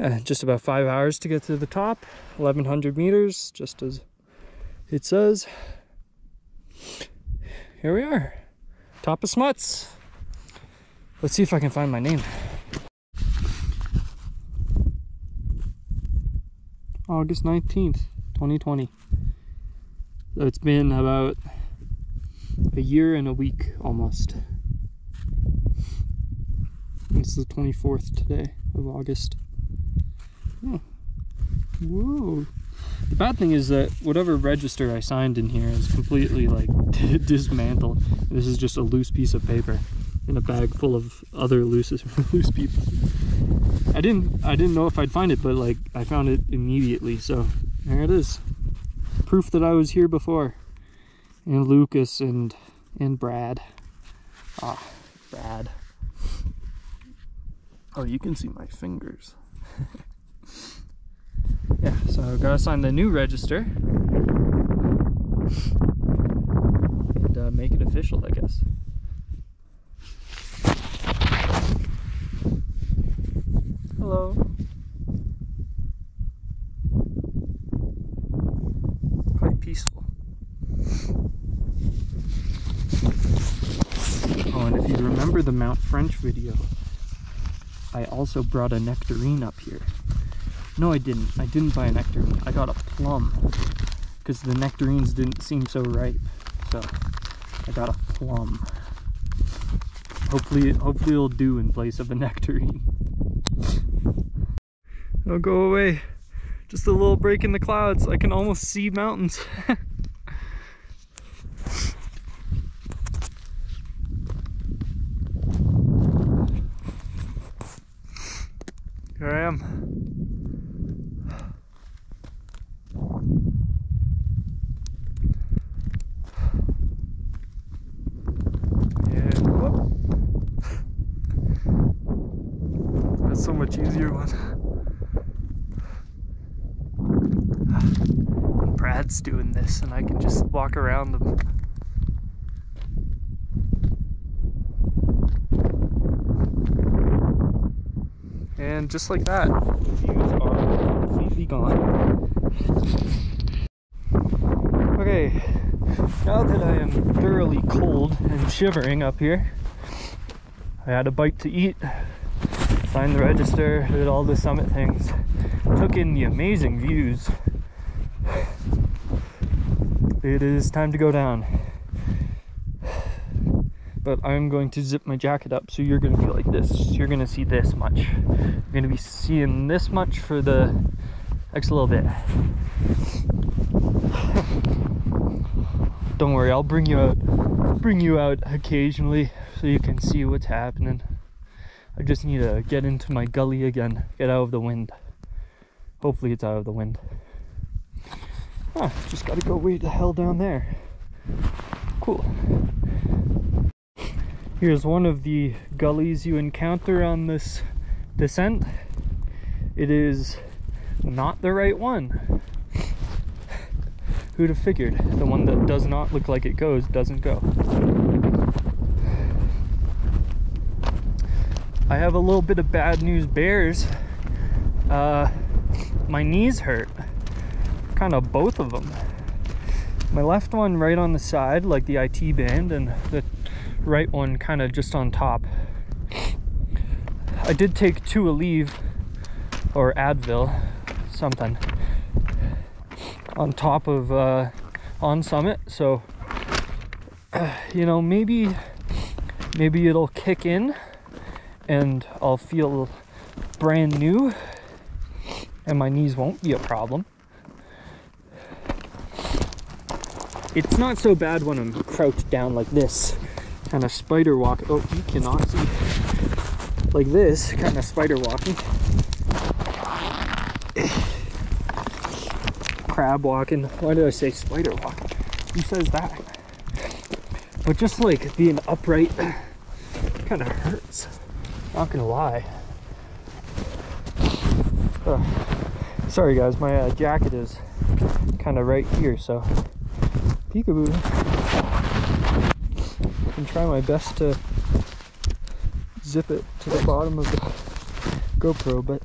Yeah, just about five hours to get to the top. 1100 meters, just as it says. Here we are, top of Smuts. Let's see if I can find my name. August 19th, 2020. So it's been about a year and a week almost. It's the 24th today of August. Oh. Whoa. The bad thing is that whatever register I signed in here is completely like *laughs* dismantled. This is just a loose piece of paper in a bag full of other loose *laughs* loose people. I didn't I didn't know if I'd find it, but like I found it immediately. So there it is. Proof that I was here before. And Lucas and and Brad. Ah, Brad. Oh, you can see my fingers. *laughs* Yeah, so I've got to sign the new register and uh, make it official, I guess. Hello. Peaceful. Oh, and if you remember the Mount French video, I also brought a nectarine up here. No, I didn't. I didn't buy a nectarine. I got a plum because the nectarines didn't seem so ripe. So I got a plum. Hopefully, hopefully it'll do in place of a *laughs* nectarine. Don't go away. Just a little break in the clouds. I can almost see mountains. *laughs* Here I am. Yeah. *laughs* That's so much easier one. Brad's doing this and I can just walk around them. And just like that, the views are completely gone. Okay, now that I am thoroughly cold and shivering up here, I had a bite to eat, signed the register, did all the summit things, took in the amazing views. It is time to go down. But I'm going to zip my jacket up so you're going to be like this. You're going to see this much. You're going to be seeing this much for the next little bit. Don't worry, I'll bring you out bring you out occasionally so you can see what's happening. I just need to get into my gully again, get out of the wind. Hopefully it's out of the wind. Ah, just gotta go way the hell down there. Cool. Here's one of the gullies you encounter on this descent. It is not the right one. Who'd have figured? The one that does not look like it goes doesn't go. I have a little bit of bad news bears. Uh, my knees hurt. Kind of both of them. My left one right on the side, like the IT band, and the right one kind of just on top. I did take two Aleve or Advil, something, on top of uh, on summit. So, uh, *clears throat* you know, maybe maybe it'll kick in, and I'll feel brand new, and my knees won't be a problem. It's not so bad when I'm crouched down like this, kind of spider walk. Oh, you cannot see. Like this, kind of spider walking. Crab walking. Why did I say spider walking? Who says that? But just like being upright kind of hurts. Not gonna lie. Sorry guys, my uh, jacket is kind of right here, so peekaboo. I can try my best to zip it to the bottom of the GoPro, but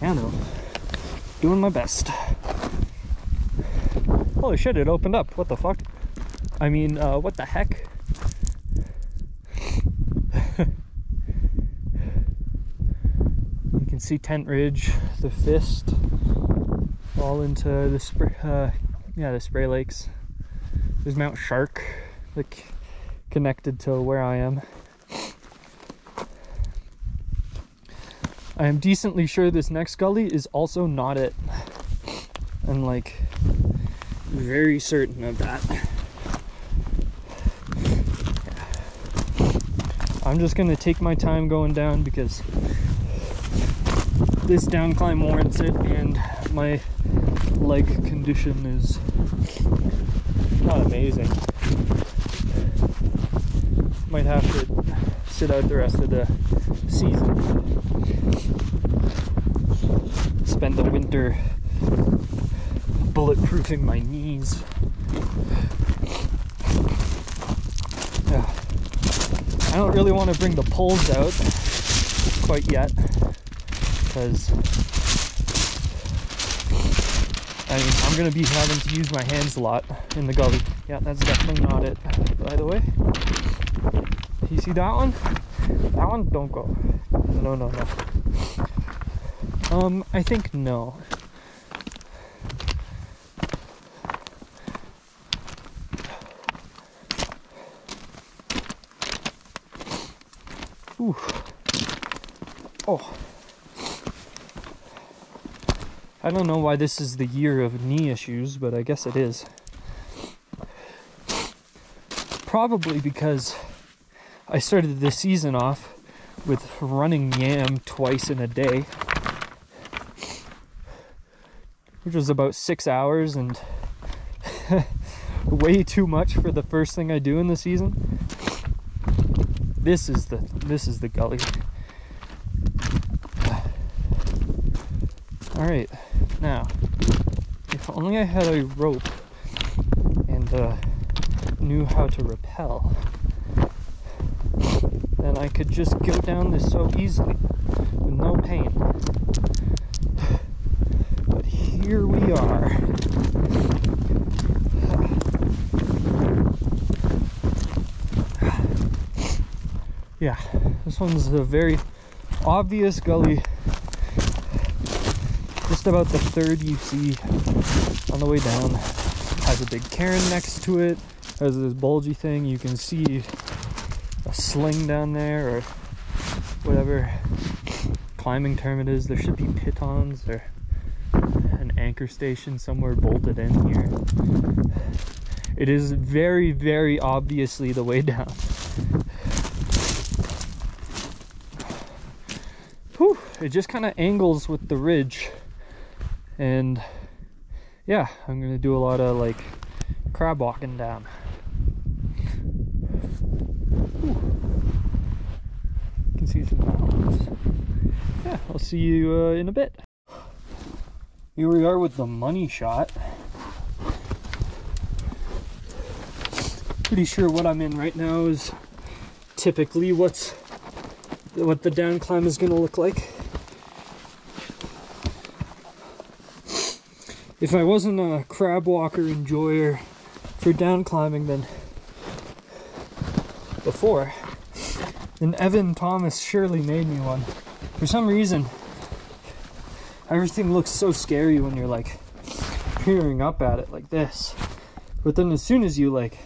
I don't know. Doing my best. Holy shit, it opened up. What the fuck? I mean, uh, what the heck? you can see Tent Ridge, the Fist, all into the spray, uh, yeah, the Spray Lakes. There's Mount Shark, like connected to where I am. I am decently sure this next gully is also not it. I'm like very certain of that. I'm just gonna take my time going down because this down climb warrants it and my leg condition is not amazing. Might have to sit out the rest of the season. Spend the winter bulletproofing my knees. Yeah. I don't really want to bring the poles out quite yet because I mean, I'm gonna be having to use my hands a lot in the gully. Yeah, that's definitely not it, by the way. You see that one? That one, don't go. No, no, no. Um, I think no. Ooh. Oh. I don't know why this is the year of knee issues, but I guess it is. Probably because I started the season off with running yam twice in a day, which was about six hours and *laughs* way too much for the first thing I do in the season. This is the this is the gully. All right, now if only I had a rope and uh, knew how to rappel, then I could just go down this so easily with no pain. But here we are. *sighs* Yeah, this one's a very obvious gully. Just about the third you see on the way down. Has a big cairn next to it. Has this bulgy thing. You can see a sling down there or whatever climbing term it is. There should be pitons or an anchor station somewhere bolted in here. It is very, very obviously the way down. Whew, it just kind of angles with the ridge. And yeah, I'm gonna do a lot of like crab walking down. You can see some mountains. Yeah, I'll see you uh, in a bit. Here we are with the money shot. Pretty sure what I'm in right now is typically what's what the down climb is going to look like. If I wasn't a crab walker enjoyer for down climbing then before, then Evan Thomas surely made me one. For some reason, everything looks so scary when you're like peering up at it like this. But then as soon as you like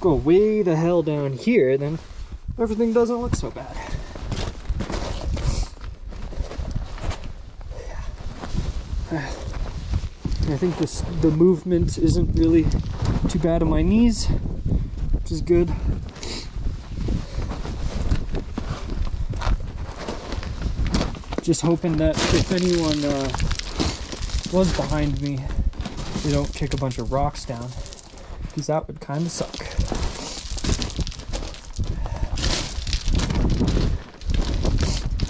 go way the hell down here, then everything doesn't look so bad. I think this the movement isn't really too bad on my knees, which is good. Just hoping that if anyone uh, was behind me, they don't kick a bunch of rocks down, because that would kind of suck.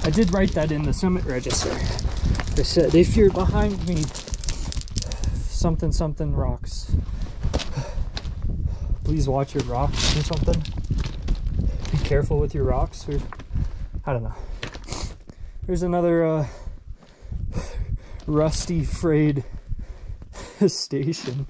I did write that in the summit register. I said, if you're behind me, something something rocks. Please watch your rocks or something. Be careful with your rocks or I don't know. There's another uh, *sighs* rusty frayed *laughs* station.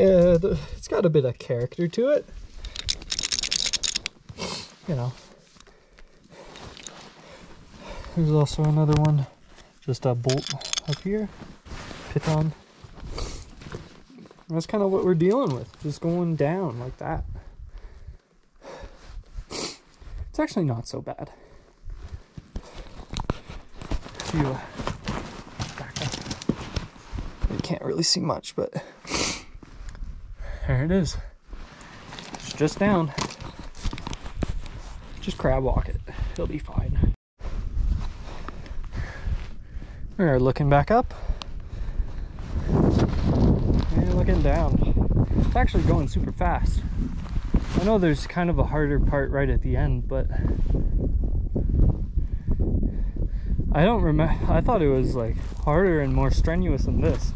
Yeah, the, it's got a bit of character to it. You know. There's also another one, just a bolt up here, piton. That's kind of what we're dealing with, just going down like that. It's actually not so bad. You back up, you can't really see much, but there it is. It's just down. Just crab walk it. It'll be fine. We're looking back up. And looking down. It's actually going super fast. I know there's kind of a harder part right at the end, but I don't remember. I thought it was like harder and more strenuous than this.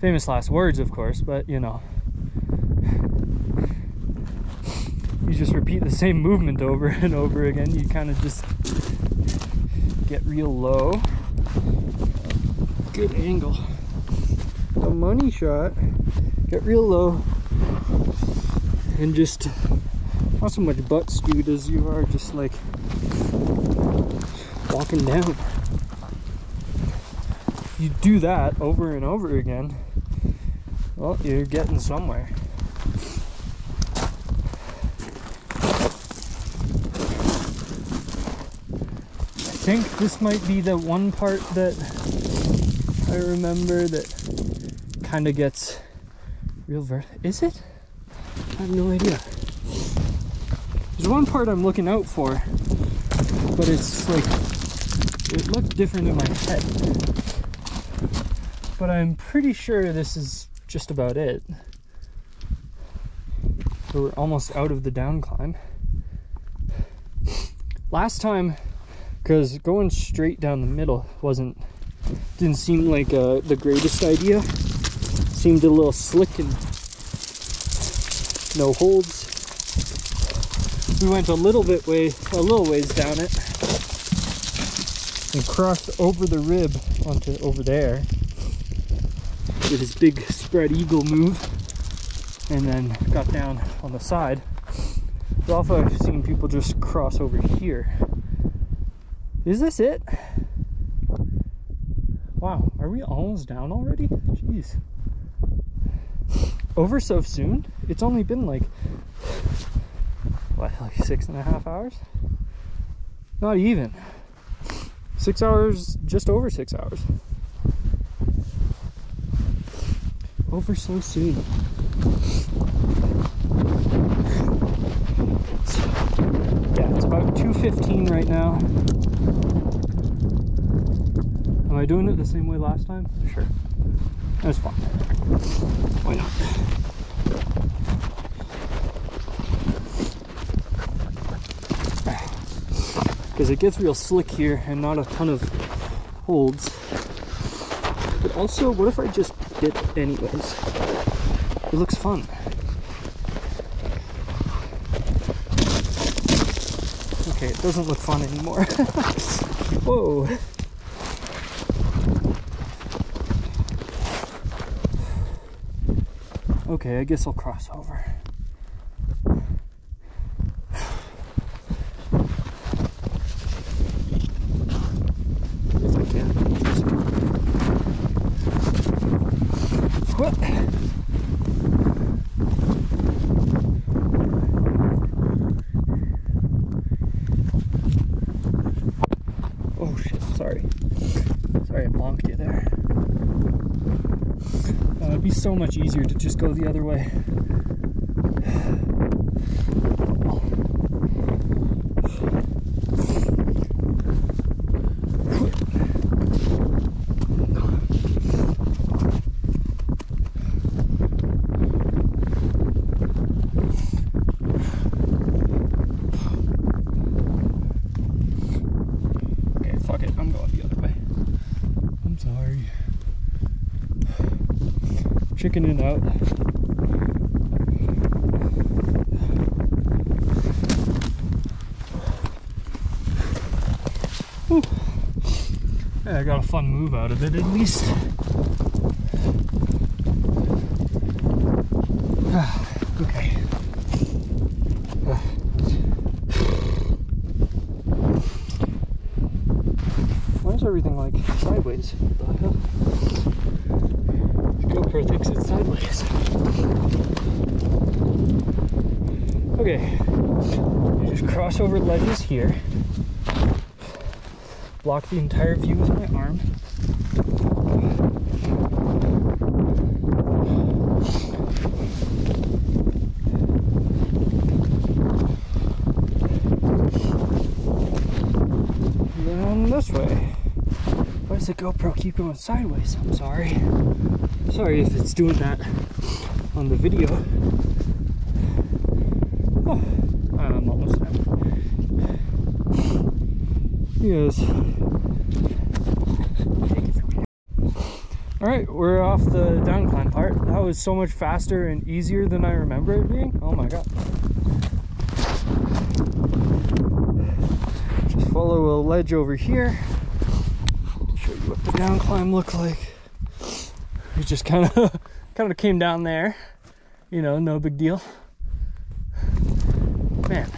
Famous last words, of course, but you know. You just repeat the same movement over *laughs* and over again. You kind of just get real low. Good angle. A money shot. Get real low. And just Not so much butt skewed as you are just like walking down. You do that over and over again, well, you're getting somewhere. I think this might be the one part that I remember that kind of gets real vert. Is it? I have no idea. There's one part I'm looking out for, but it's like it looked different in my head. But I'm pretty sure this is just about it. So we're almost out of the down climb. Last time, because going straight down the middle wasn't didn't seem like uh, the greatest idea. Seemed a little slick and no holds. We went a little bit way, a little ways down it, and crossed over the rib onto over there with his big spread eagle move, and then got down on the side. But also, I've seen people just cross over here. Is this it? Wow, are we almost down already? Jeez. Over so soon? It's only been like, what, like six and a half hours? Not even. Six hours, just over six hours. Oh, Over so soon. It's, yeah, it's about 2.15 right now. Am I doing it the same way last time? Sure. That's fine. Why not? Because it gets real slick here and not a ton of holds. But also, what if I just dip anyways? It looks fun. Okay, it doesn't look fun anymore. *laughs* Whoa. Okay, I guess I'll cross over. If I can. What? Oh shit, sorry. Sorry I blonked you there. Uh, it'd be so much easier to just go the other way. Okay, fuck it. I'm going the other way. I'm sorry. Chickening out. Whew. Yeah, I got a fun move out of it at least. okay. Why is everything like sideways? What the hell? The GoPro thinks it's sideways. Okay. Over ledges here. Block the entire view with my arm. Then this way. Why does the GoPro keep going sideways? I'm sorry. Sorry if it's doing that on the video. Oh, I'm almost done. Yes. Take it from here. All right, we're off the down climb part. That was so much faster and easier than I remember it being. Oh my god. Just follow a ledge over here show you what the down climb looked like. We just kind of *laughs* kind of came down there, you know, no big deal. man,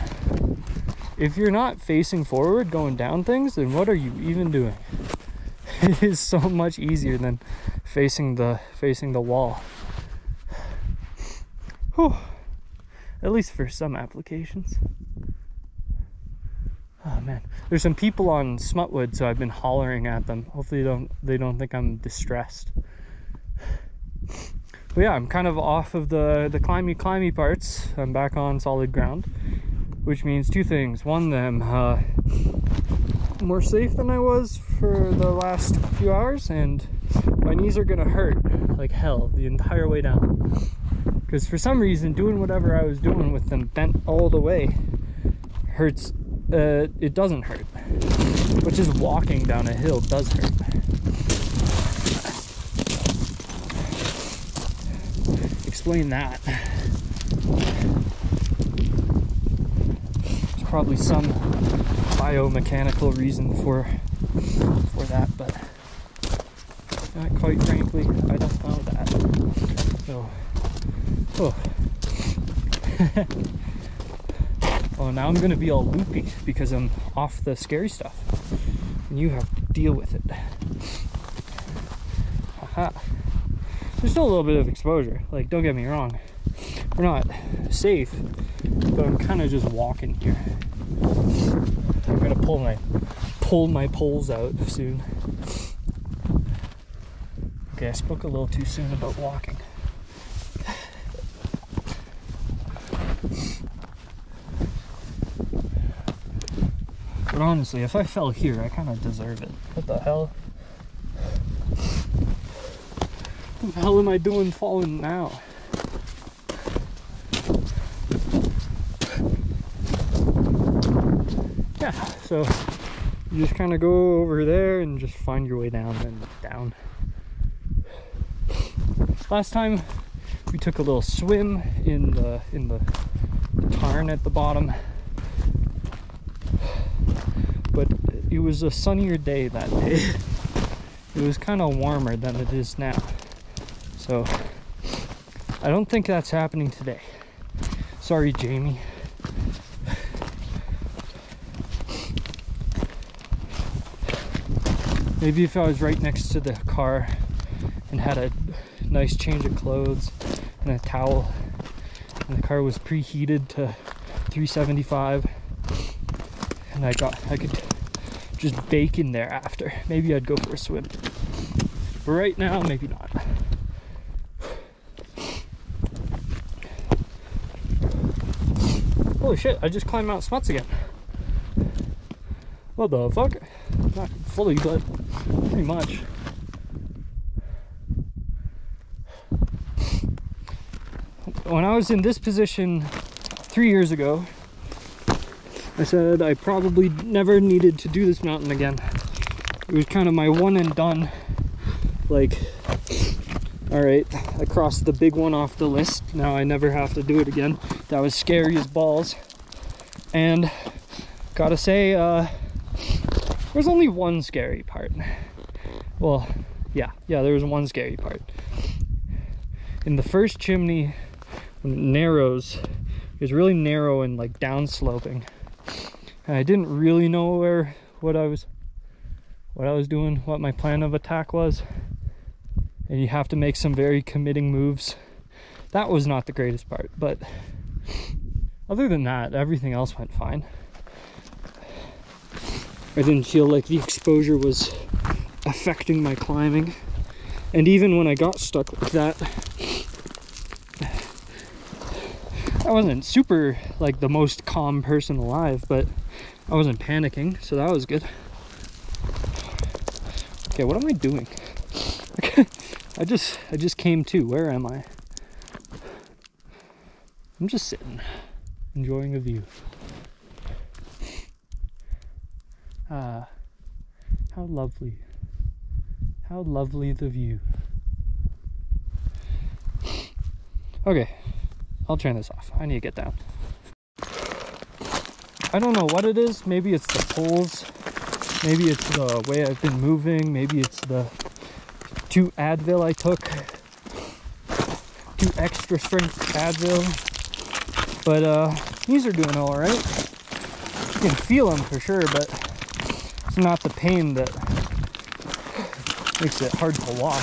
if you're not facing forward going down things, then what are you even doing? *laughs* It is so much easier than facing the facing the wall. Whew. At least for some applications. Oh man, there's some people on Smutwood, so I've been hollering at them. Hopefully, they don't they don't think I'm distressed. But yeah, I'm kind of off of the the climby climby parts. I'm back on solid ground, which means two things. One, them uh, more safe than I was for the last few hours, and my knees are gonna hurt like hell the entire way down. Because for some reason, doing whatever I was doing with them bent all the way hurts. Uh, it doesn't hurt, which is walking down a hill does hurt. Explain that. There's probably some biomechanical reason for for that, but not quite frankly, I don't know that. So, *laughs* oh. now I'm gonna be all loopy because I'm off the scary stuff, and you have to deal with it. Haha. There's still a little bit of exposure. Like, don't get me wrong, we're not safe, but I'm kind of just walking here. I'm gonna pull my pull my poles out soon. Okay, I spoke a little too soon about walking. But honestly, if I fell here, I kind of deserve it. What the hell? What the hell am I doing falling now? Yeah, so you just kind of go over there and just find your way down and down. Last time we took a little swim in the in the tarn at the bottom. But it was a sunnier day that day. It was kind of warmer than it is now. So I don't think that's happening today. Sorry, Jamie. Maybe if I was right next to the car and had a nice change of clothes and a towel, and the car was preheated to 375, and I got I could just bake in there after. Maybe I'd go for a swim. But right now, maybe not. Holy shit, I just climbed Mount Smuts again. What the fuck? Not fully, but pretty much. When I was in this position three years ago, I said I probably never needed to do this mountain again. It was kind of my one and done. Like, all right, I crossed the big one off the list. Now I never have to do it again. That was scary as balls. And gotta say, uh, there's only one scary part. Well, yeah, yeah, there was one scary part. In the first chimney, when it narrows, it was really narrow and like downsloping. And I didn't really know where what I was what I was doing, what my plan of attack was. And you have to make some very committing moves. That was not the greatest part, but other than that, everything else went fine. I didn't feel like the exposure was affecting my climbing. And even when I got stuck like that, I wasn't super like the most calm person alive, but I wasn't panicking, so that was good. Okay, what am I doing? Okay, *laughs* I just I just came to. Where am I? I'm just sitting, enjoying a view. Ah, how lovely. How lovely the view. Okay, I'll turn this off. I need to get down. I don't know what it is. Maybe it's the poles. Maybe it's the way I've been moving. Maybe it's the two Advil I took. Two extra strength Advil. But uh Knees are doing all right. You can feel them for sure, but it's not the pain that makes it hard to walk.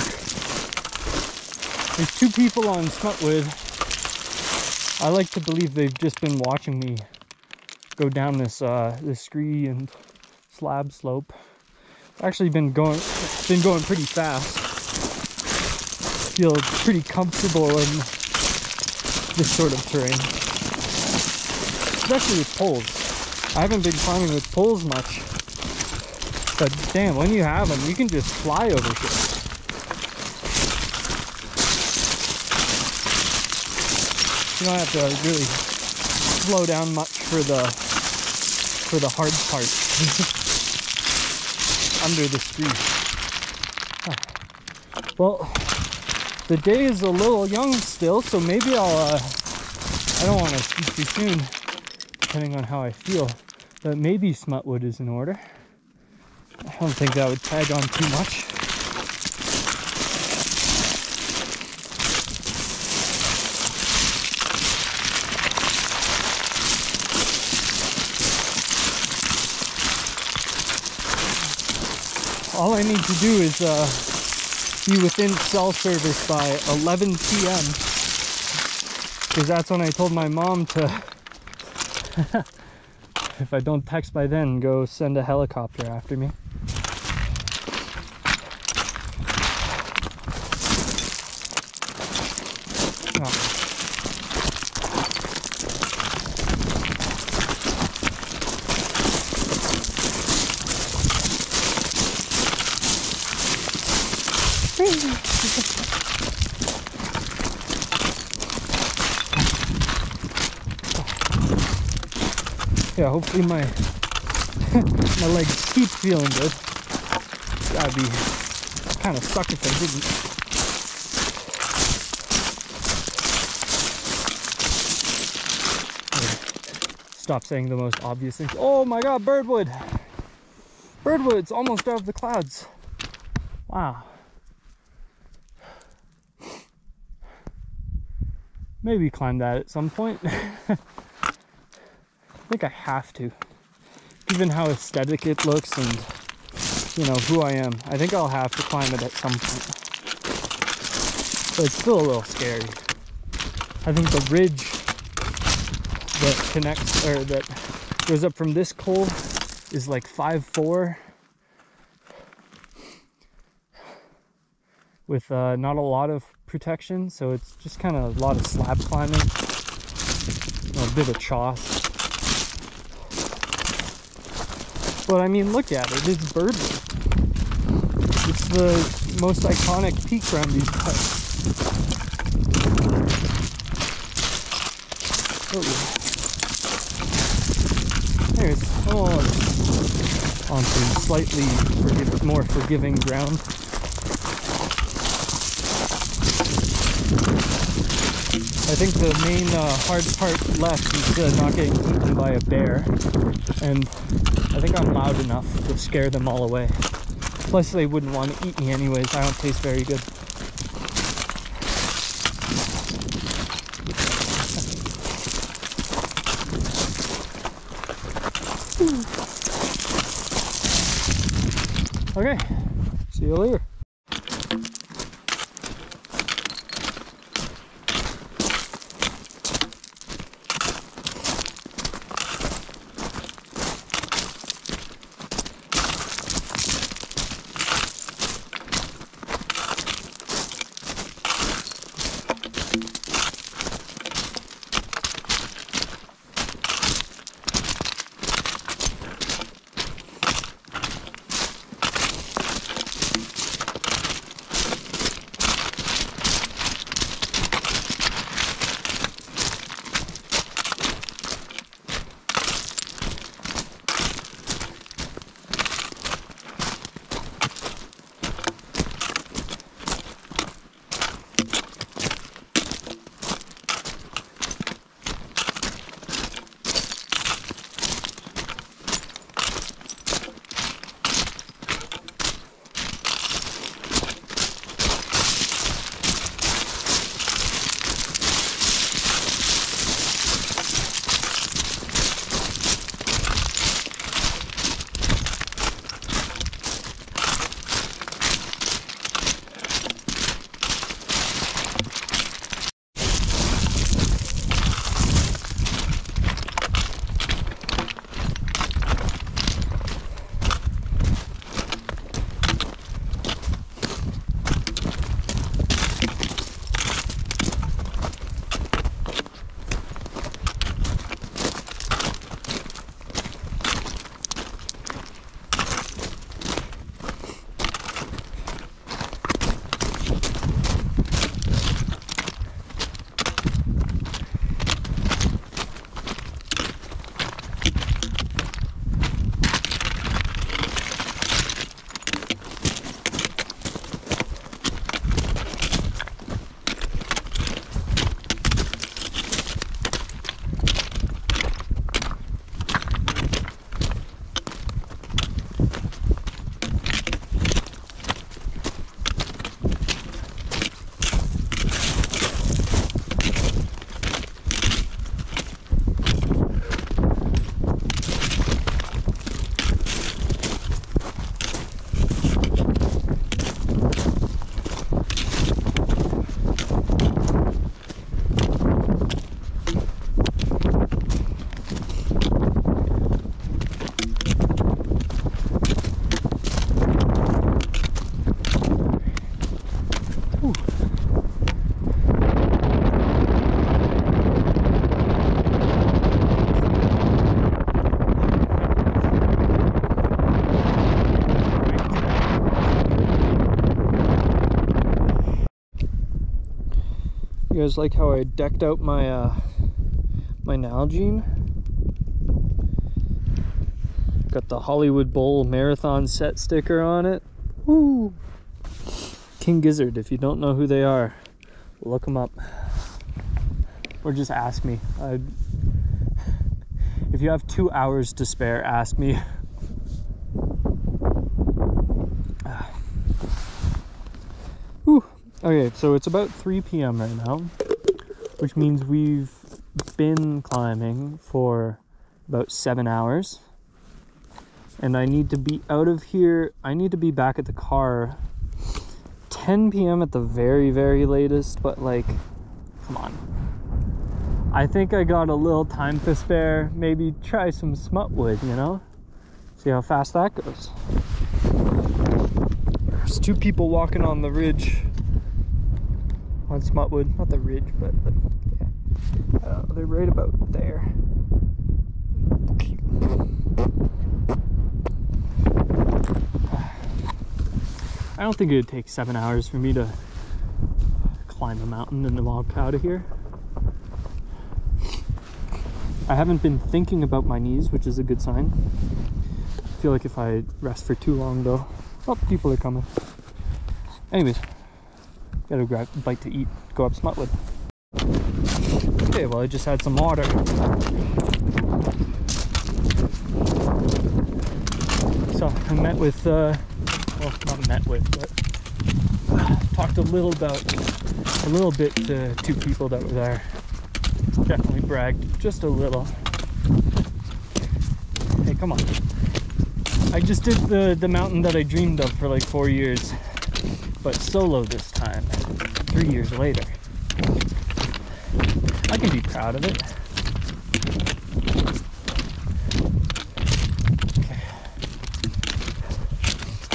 There's two people on Smutwood. I like to believe they've just been watching me go down this uh, this scree and slab slope. It's actually been going been going pretty fast. Feel pretty comfortable in this sort of terrain. Especially with poles. I haven't been climbing with poles much. But damn, when you have them, you can just fly over shit. You don't have to really slow down much for the for the hard part *laughs* under the street. Well, the day is a little young still, so maybe I'll. Uh, I don't want to speak too soon, depending on how I feel. But maybe Smutwood is in order. I don't think that would tag on too much. All I need to do is uh, be within cell service by 11 p.m. Because that's when I told my mom to, *laughs* if I don't text by then, go send a helicopter after me. Oh. My *laughs* my legs keep feeling good. I'd be kind of stuck if I didn't. Stop saying the most obvious things. Oh my god, birdwood! Birdwood's almost out of the clouds. Wow. Maybe climb that at some point. *laughs* I think I have to. Given how aesthetic it looks and, you know, who I am, I think I'll have to climb it at some point. But it's still a little scary. I think the ridge that connects, or that goes up from this col is like five four, With uh, not a lot of protection, so it's just kind of a lot of slab climbing, a bit of choss. But I mean, look at it, it's Birdwood. It's the most iconic peak around these parts. Oh. There's oh, on slightly more forgiving ground. I think the main uh, hard part left is uh, not getting eaten by a bear. And I think I'm loud enough to scare them all away. Plus they wouldn't want to eat me anyways, I don't taste very good. *laughs* Okay, see you later. You guys like how I decked out my uh, my Nalgene? Got the Hollywood Bowl marathon set sticker on it. Woo! King Gizzard, if you don't know who they are, look them up. Or just ask me. i if you have two hours to spare, ask me. *laughs* Whew. Okay, so it's about 3 p.m. right now, which means we've been climbing for about seven hours. And I need to be out of here. I need to be back at the car 10 p.m. at the very, very latest, but like, come on. I think I got a little time to spare. Maybe try some smutwood, you know? See how fast that goes. There's two people walking on the ridge on Smutwood. Not the ridge, but, but yeah. Uh, they're right about there. I don't think it would take seven hours for me to climb a mountain and log out of here. I haven't been thinking about my knees, which is a good sign. I feel like if I rest for too long though, oh, people are coming. Anyways, gotta grab a bite to eat, go up Smutwood. Okay, well I just had some water. So I met with, uh, well not met with, but talked a little about, a little bit to two people that were there. Definitely bragged just a little. Hey, come on. I just did the, the mountain that I dreamed of for like four years, but solo this time, three years later. I can be proud of it. Okay.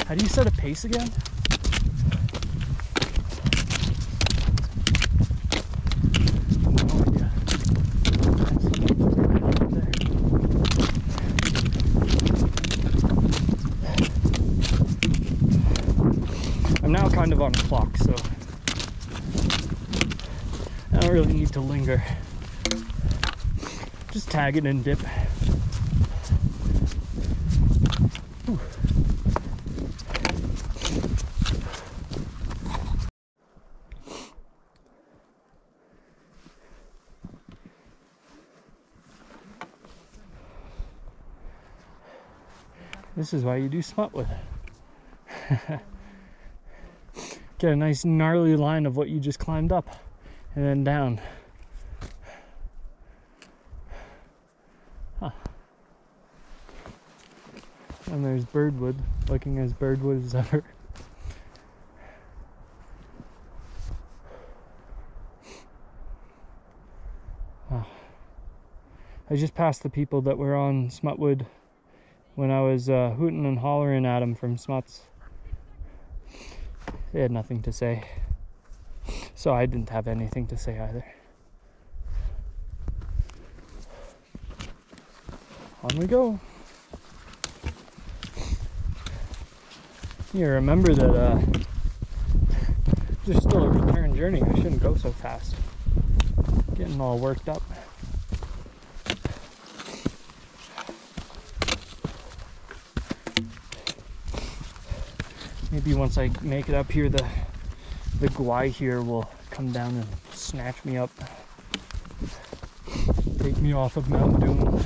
How do you set a pace again? Kind of on a clock, so I don't really need to linger. Just tag it and dip. This is why you do smut with it. *laughs* Get a nice gnarly line of what you just climbed up and then down. Huh. And there's Birdwood, looking as Birdwood as ever. I just passed the people that were on Smutwood when I was uh, hooting and hollering at them from Smuts. They had nothing to say. So I didn't have anything to say either. On we go. You remember that uh, there's still a return journey. I shouldn't go so fast. Getting all worked up. Maybe once I make it up here, the the Gwaihir will come down and snatch me up, take me off of Mount Doom.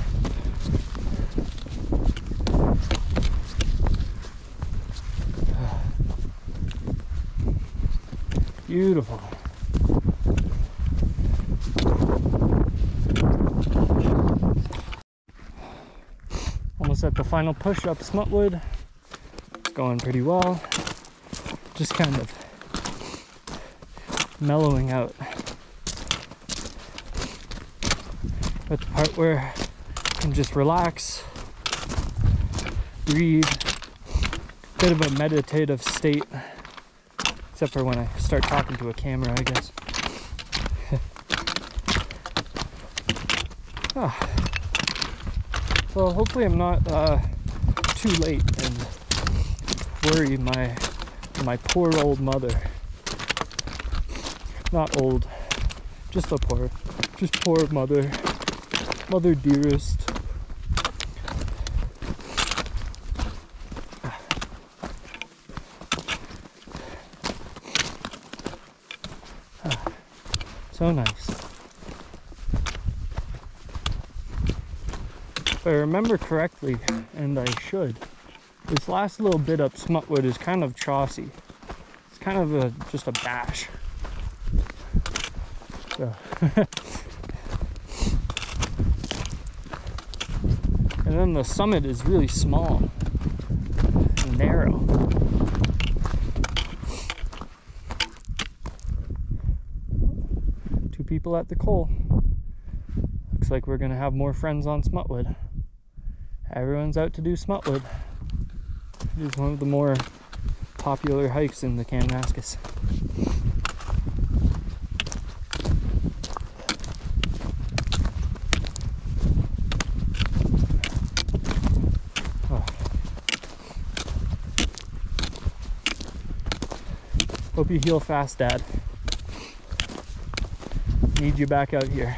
Beautiful. Almost at the final push up Smutwood. It's going pretty well. Just kind of mellowing out. At the part where I can just relax, breathe, bit of a meditative state, except for when I start talking to a camera, I guess. *laughs* ah. Well, hopefully I'm not uh, too late and worry my my poor old mother not old, Just a poor, just poor mother, mother dearest. So nice. If I remember correctly, and I should, this last little bit up Smutwood is kind of chossy. It's kind of a just a bash. So. *laughs* and then the summit is really small and narrow. Two people at the col. Looks like we're gonna have more friends on Smutwood. Everyone's out to do Smutwood. Is one of the more popular hikes in the Kananaskis. Oh. Hope you heal fast, Dad. Need you back out here.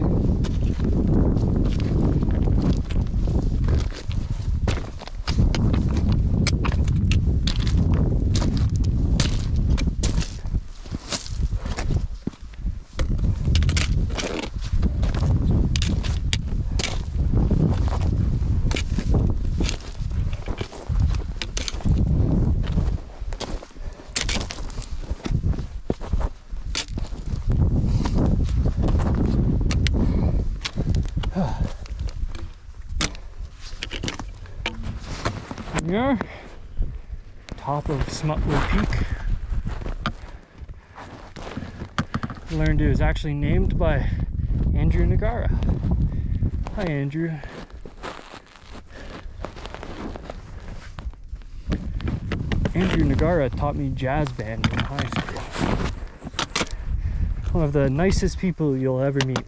Smutwood Peak. Learned it was actually named by Andrew Nugara. Hi, Andrew. Andrew Nugara taught me jazz band in high school. One of the nicest people you'll ever meet.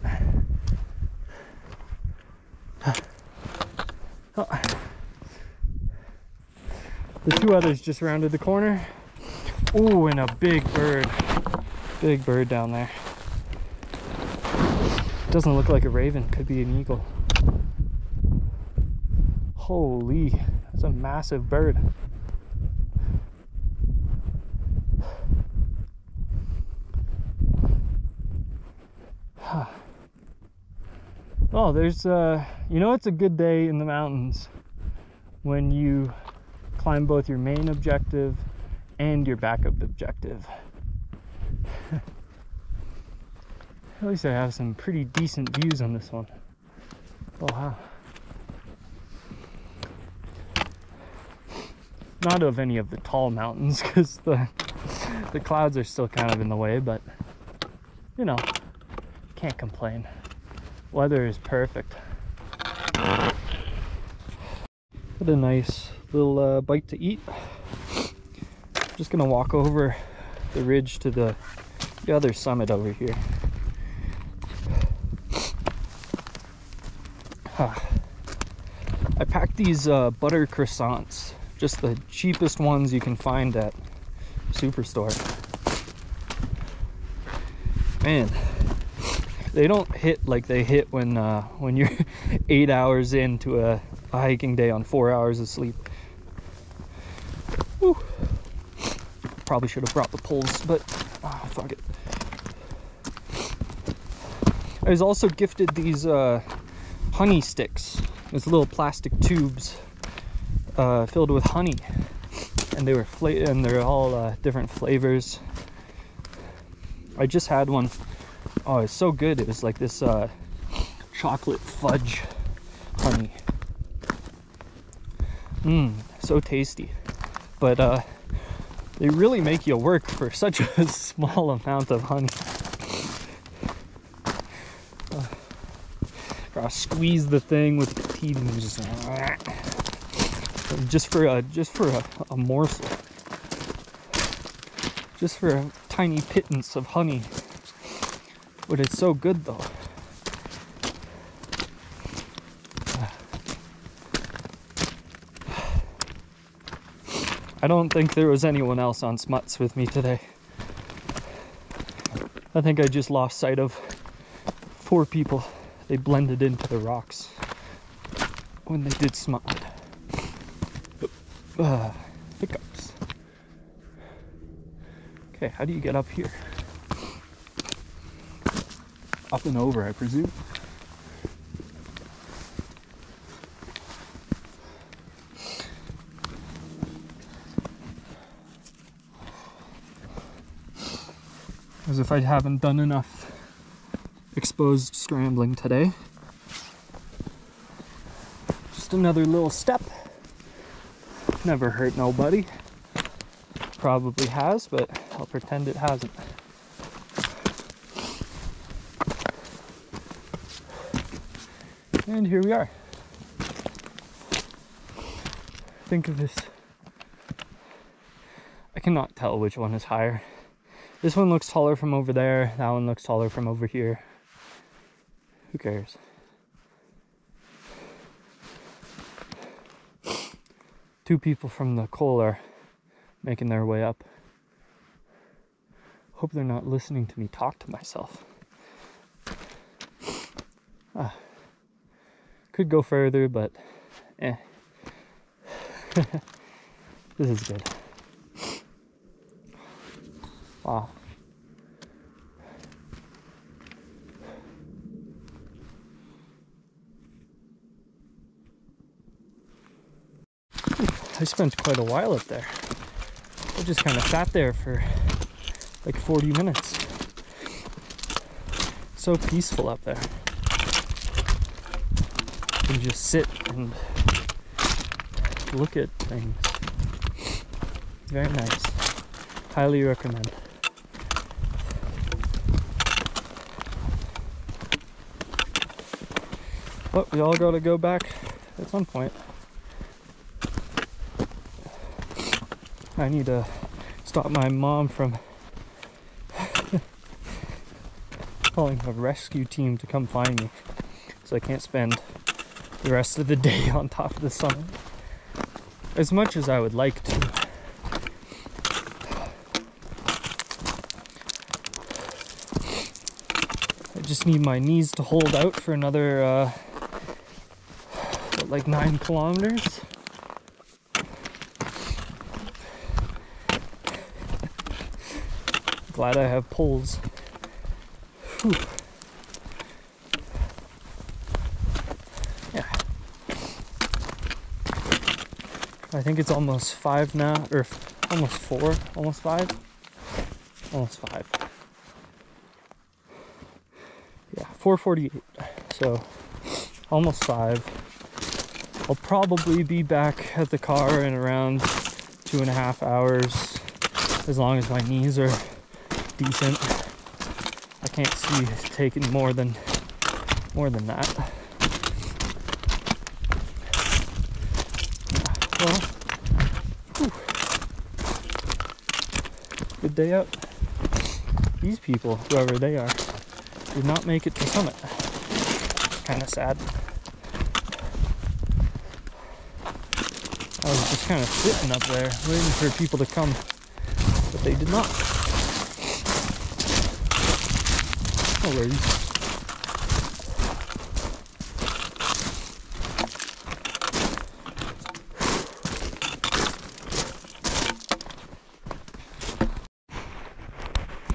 Two others just rounded the corner. Ooh, and a big bird. Big bird down there. Doesn't look like a raven, could be an eagle. Holy, that's a massive bird. Oh, there's, uh, you know, it's a good day in the mountains when you climb both your main objective and your backup objective. *laughs* At least I have some pretty decent views on this one. Oh wow. Not of any of the tall mountains *laughs* because the the clouds are still kind of in the way, but you know, can't complain. Weather is perfect. What a nice little uh, bite to eat. *sighs* Just gonna walk over the ridge to the, the other summit over here. *sighs* I packed these uh, butter croissants, just the cheapest ones you can find at Superstore. Man, they don't hit like they hit when uh, when you're *laughs* eight hours into a, a hiking day on four hours of sleep. Probably should have brought the poles, but oh, fuck it. I was also gifted these uh, honey sticks, these little plastic tubes uh, filled with honey, and they were fla- and they're all uh, different flavors. I just had one. Oh, it's so good! It was like this uh, chocolate fudge honey. Mmm, so tasty. But uh, they really make you work for such a *laughs* small amount of honey. Gotta squeeze the thing with the teeth and just just for a just for a, a morsel, just for a tiny pittance of honey. But it's so good though. I don't think there was anyone else on Smuts with me today. I think I just lost sight of four people. They blended into the rocks when they did Smut. Uh, hiccups. Okay, how do you get up here? Up and over, I presume. If I haven't done enough exposed scrambling today. Just another little step. Never hurt nobody. Probably has, but I'll pretend it hasn't. And here we are. Think of this. I cannot tell which one is higher. This one looks taller from over there. That one looks taller from over here. Who cares? Two people from the col are making their way up. Hope they're not listening to me talk to myself. Ah. Could go further, but eh. *laughs* this is good. Wow. I spent quite a while up there. I just kind of sat there for like 40 minutes. So peaceful up there. And just sit and look at things. Very nice. Highly recommend. But we all gotta go back at some point. I need to stop my mom from calling a rescue team to come find me so I can't spend the rest of the day *laughs* on top of the summit as much as I would like to. I just need my knees to hold out for another uh, what, like nine kilometers. Glad I have poles. Whew. Yeah. I think it's almost five now, or almost four, almost five, almost five. Yeah, 4:48. So almost five. I'll probably be back at the car in around two and a half hours, as long as my knees are decent. I can't see taking more than more than that. Well, whew. good day out. These people, whoever they are, did not make it to summit. Kind of sad. I was just kind of sitting up there waiting for people to come, but they did not. Worries.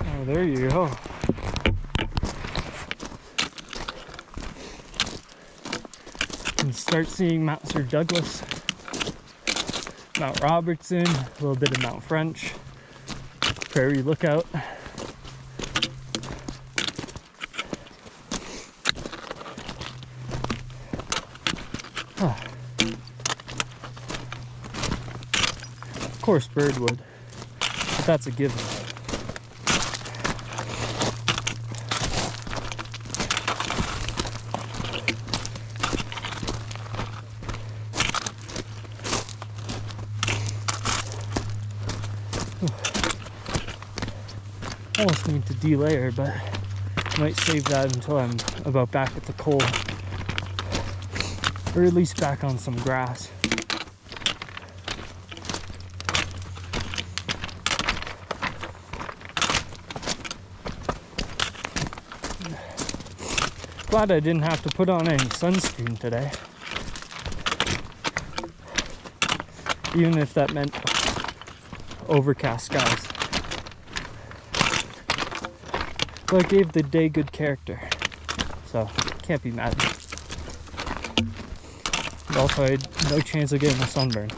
Oh, there you go. And start seeing Mount Sir Douglas, Mount Robertson, a little bit of Mount French, Prairie Lookout. Of course, Birdwood, but that's a given. almost need to delayer, but might save that until I'm about back at the col. Or at least back on some grass. Glad I didn't have to put on any sunscreen today. Even if that meant overcast skies. But it gave the day good character. So, can't be mad. Also, I had no chance of getting a sunburn.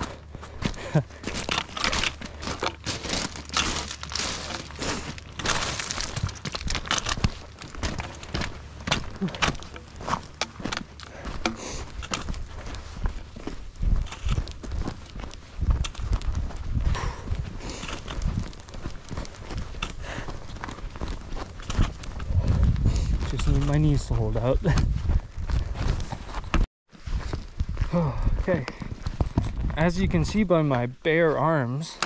Just need my knees to hold out. okay. As you can see by my bare arms,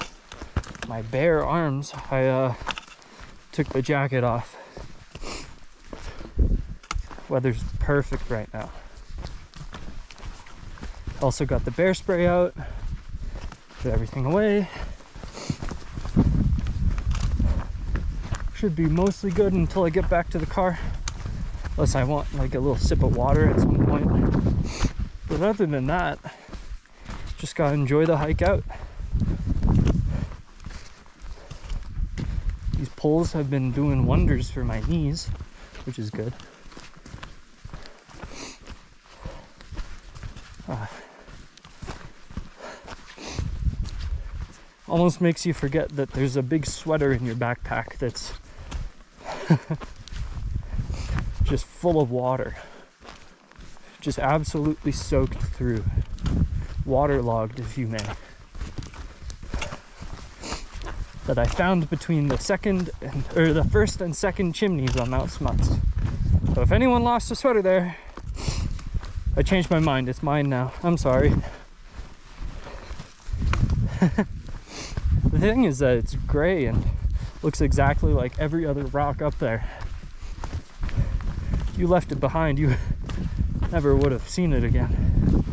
my bare arms, I uh, took the jacket off. Weather's perfect right now. Also got the bear spray out, put everything away. Should be mostly good until I get back to the car. Unless I want like a little sip of water at some point. But other than that, just gotta enjoy the hike out. These poles have been doing wonders for my knees, which is good. Ah. Almost makes you forget that there's a big sweater in your backpack that's *laughs* just full of water. Just absolutely soaked through. Waterlogged, if you may. That I found between the second and, or the first and second chimneys on Mount Smuts. So if anyone lost a sweater there, I changed my mind. It's mine now. I'm sorry. *laughs* the thing is that it's gray and looks exactly like every other rock up there. If you left it behind, you *laughs* never would have seen it again.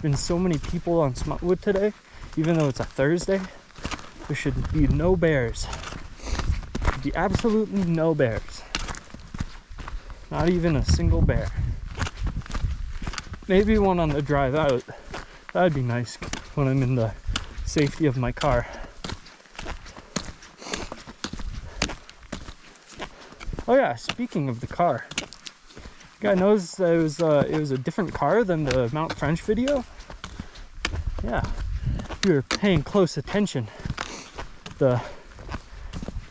Been so many people on Smutwood today, even though it's a Thursday. There should be no bears. Be absolutely no bears. Not even a single bear. Maybe one on the drive out. That'd be nice when I'm in the safety of my car. Oh yeah, speaking of the car. Guy knows that it was uh, it was a different car than the Mount French video. Yeah, you were paying close attention. The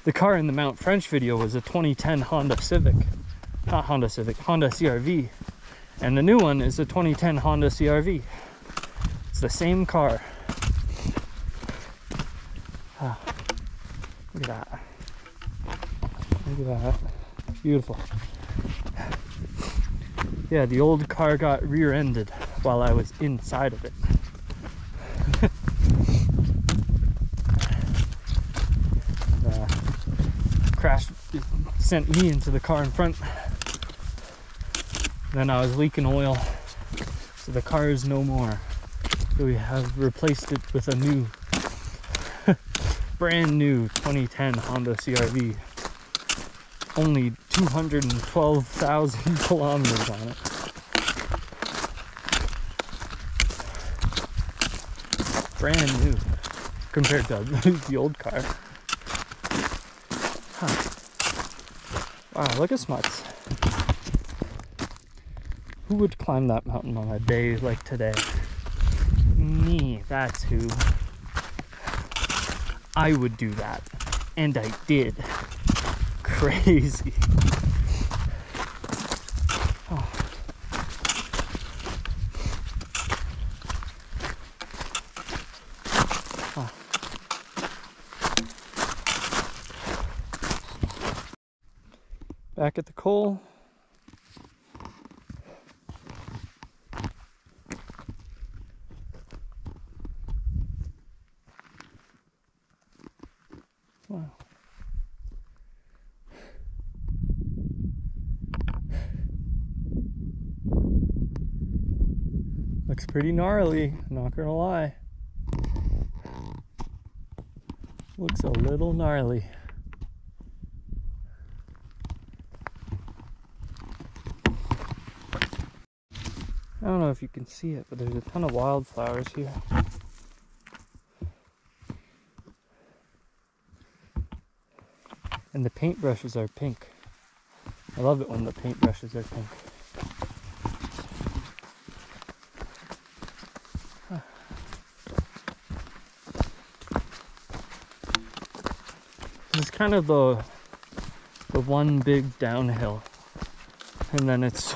the car in the Mount French video was a 2010 Honda Civic, not Honda Civic, Honda CRV, and the new one is a 2010 Honda CRV. It's the same car. Ah, look at that. Look at that. Beautiful. Yeah, the old car got rear-ended while I was inside of it. *laughs* uh, crash sent me into the car in front. Then I was leaking oil, so the car is no more. So we have replaced it with a new, *laughs* brand new 2010 Honda CRV. Only 212,000 *laughs* kilometers on it. Brand new compared to *laughs* the old car. Huh. Wow, look at Smuts. Who would climb that mountain on a day like today? Me, that's who. I would do that. And I did. Crazy. Oh. Oh. Back at the coal. Pretty gnarly, not gonna lie. Looks a little gnarly. I don't know if you can see it, but there's a ton of wildflowers here. And the paintbrushes are pink. I love it when the paintbrushes are pink. Kind of the the one big downhill, and then it's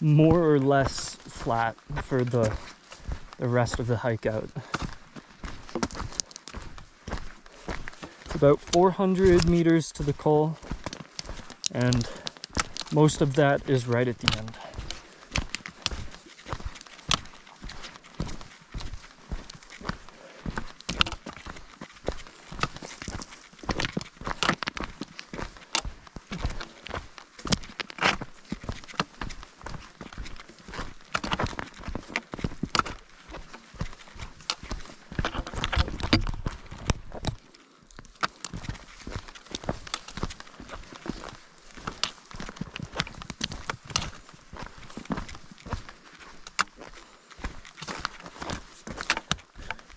more or less flat for the the rest of the hike out. It's about 400 meters to the col, and most of that is right at the end.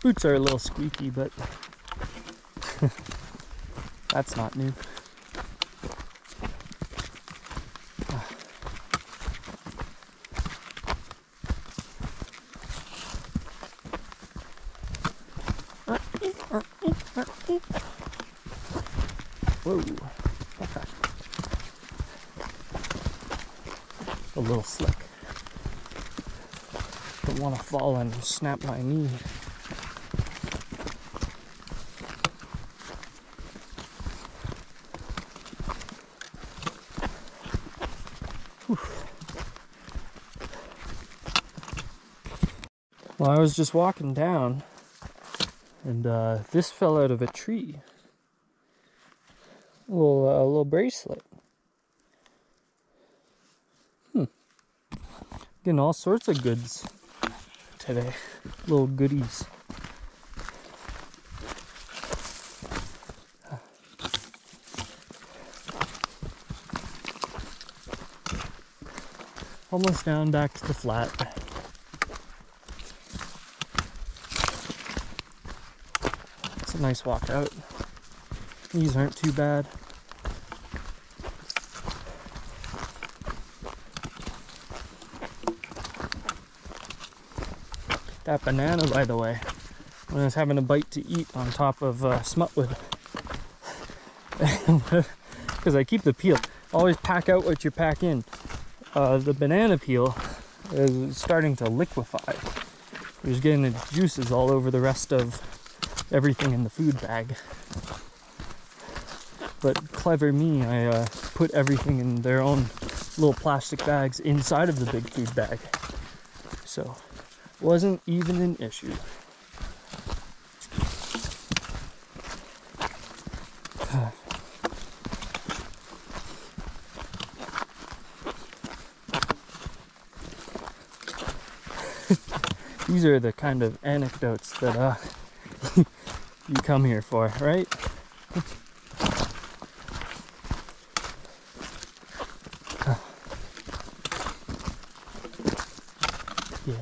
Boots are a little squeaky, but *laughs* that's not new. *sighs* Whoa. a little slick. Don't want to fall and snap my knee. Was just walking down, and uh, this fell out of a tree. A little, uh, little bracelet. Hmm. Getting all sorts of goods today. Little goodies. Almost down back to the flat. It's a nice walk out. These aren't too bad. That banana, by the way, when I was having a bite to eat on top of uh, smutwood. *laughs* Because I keep the peel. Always pack out what you pack in. Uh, the banana peel is starting to liquefy. It was getting the juices all over the rest of everything in the food bag. But clever me, I uh, put everything in their own little plastic bags inside of the big food bag. So, wasn't even an issue. *sighs* These are the kind of anecdotes that uh, you come here for, right? *sighs* yeah.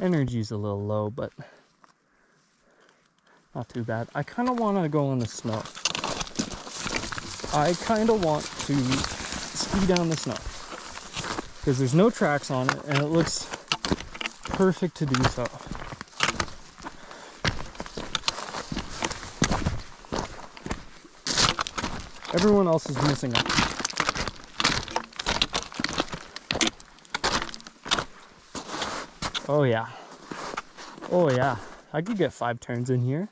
Energy's a little low, but not too bad. I kind of want to go in the snow. I kind of want to ski down the snow because there's no tracks on it and it looks perfect to do so. Everyone else is missing out. Oh yeah. Oh yeah. I could get five turns in here.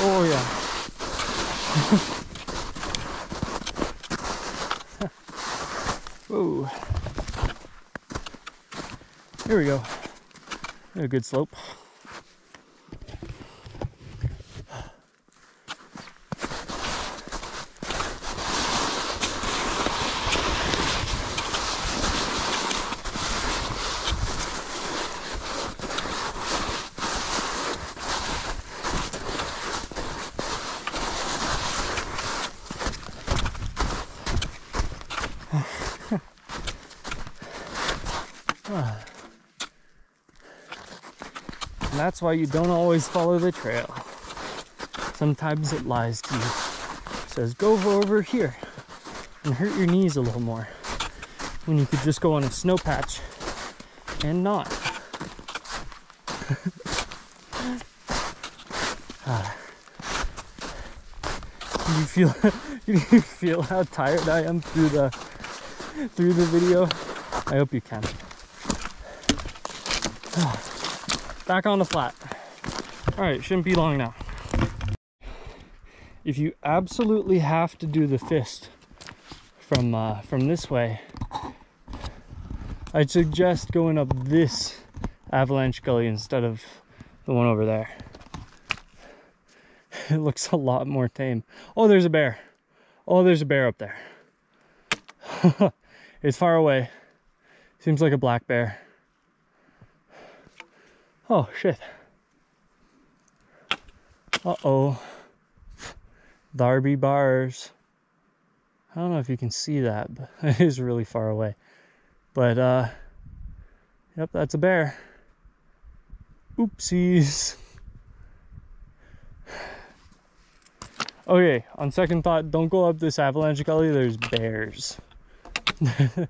oh yeah. Whoa. Here we go. A good slope. That's why you don't always follow the trail. Sometimes it lies to you. It says, go over here and hurt your knees a little more. When you could just go on a snow patch and not. *laughs* Ah. Can you feel *laughs* can you feel how tired I am through the through the video? I hope you can. Back on the flat. Alright, shouldn't be long now. If you absolutely have to do the fist from uh, from this way, I'd suggest going up this avalanche gully instead of the one over there. *laughs* It looks a lot more tame. Oh, there's a bear. Oh, there's a bear up there. *laughs* it's far away. Seems like a black bear. Oh, shit. Uh-oh. Darby bars. I don't know if you can see that, but *laughs* it is really far away. But, uh, yep, that's a bear. Oopsies. *sighs* Okay, on second thought, don't go up this avalanche gully. There's bears. *laughs*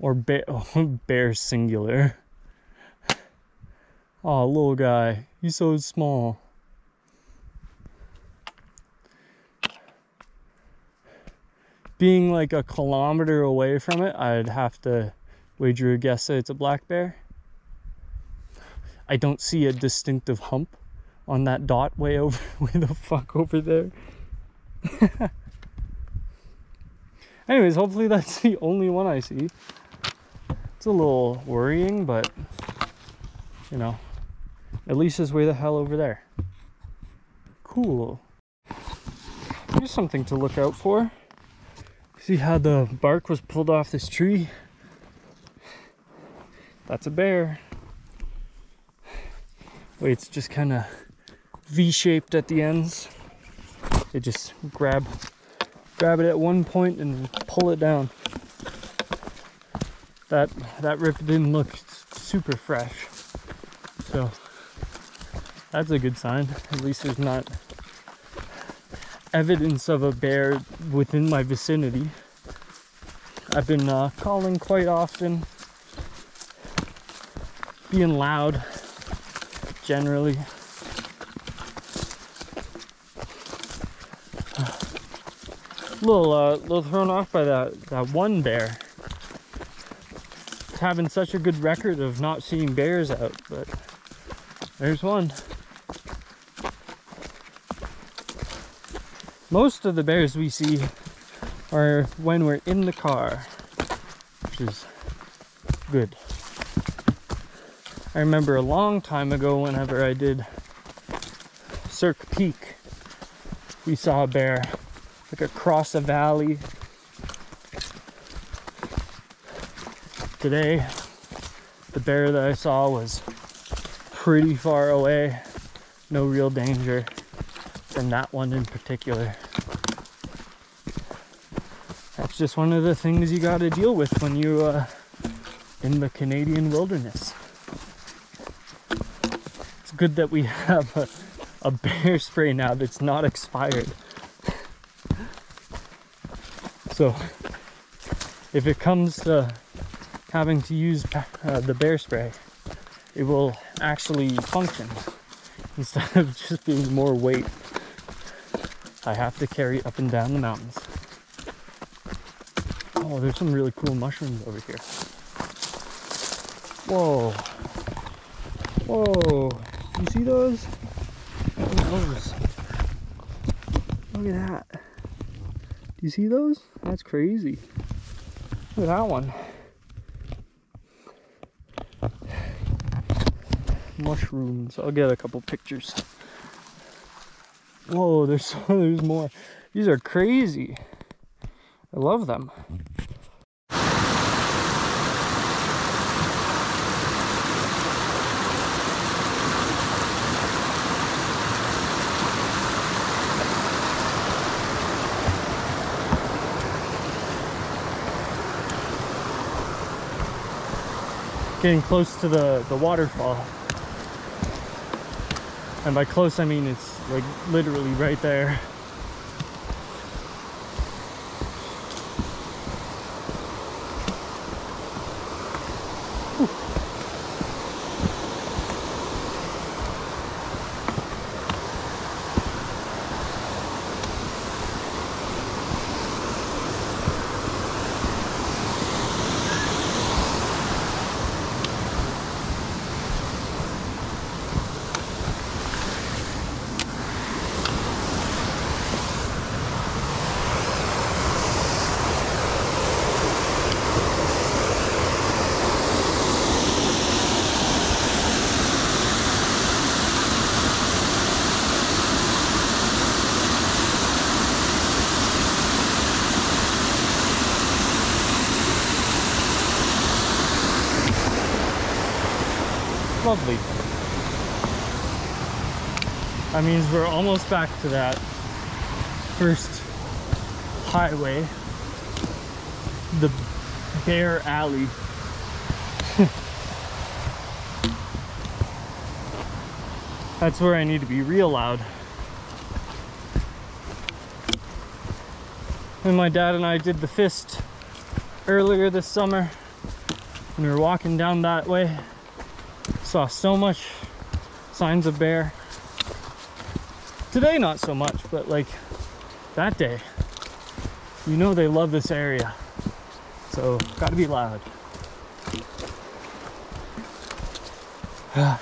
or bear, oh, *laughs* bear singular. Oh, little guy. He's so small. Being like a kilometer away from it, I'd have to wager a guess that it's a black bear. I don't see a distinctive hump on that dot way over, *laughs* way the fuck over there. *laughs* Anyways, hopefully that's the only one I see. It's a little worrying, but you know, at least it's way the hell over there. Cool. Here's something to look out for. See how the bark was pulled off this tree? That's a bear. Wait, it's just kind of V-shaped at the ends. They just grab grab it at one point and pull it down. That that rip didn't look super fresh. So that's a good sign. At least there's not evidence of a bear within my vicinity. I've been uh, calling quite often, being loud generally. A little uh, little thrown off by that that one bear. Having such a good record of not seeing bears out, but there's one. Most of the bears we see are when we're in the car, which is good. I remember a long time ago whenever I did Cirque Peak, we saw a bear like across a valley. Today, the bear that I saw was pretty far away. No real danger from that one in particular. That's just one of the things you got to deal with when you uh, in the Canadian wilderness. It's good that we have a, a bear spray now that's not expired. So if it comes to having to use uh, the bear spray, it will actually function instead of just being more weight I have to carry up and down the mountains. Oh, there's some really cool mushrooms over here. Whoa. Whoa. You see those? Look at those. Look at that. Do you see those? That's crazy. Look at that one. Mushrooms. I'll get a couple pictures. Whoa, there's *laughs* there's more. These are crazy. I love them. Getting close to the, the waterfall. And by close, I mean it's like literally right there. Lovely. That means we're almost back to that first highway, the Bear Alley. *laughs* That's where I need to be real loud. And my dad and I did the fist earlier this summer. And we were walking down that way saw so much signs of bear. Today, not so much, but like that day, you know they love this area. So, gotta be loud. and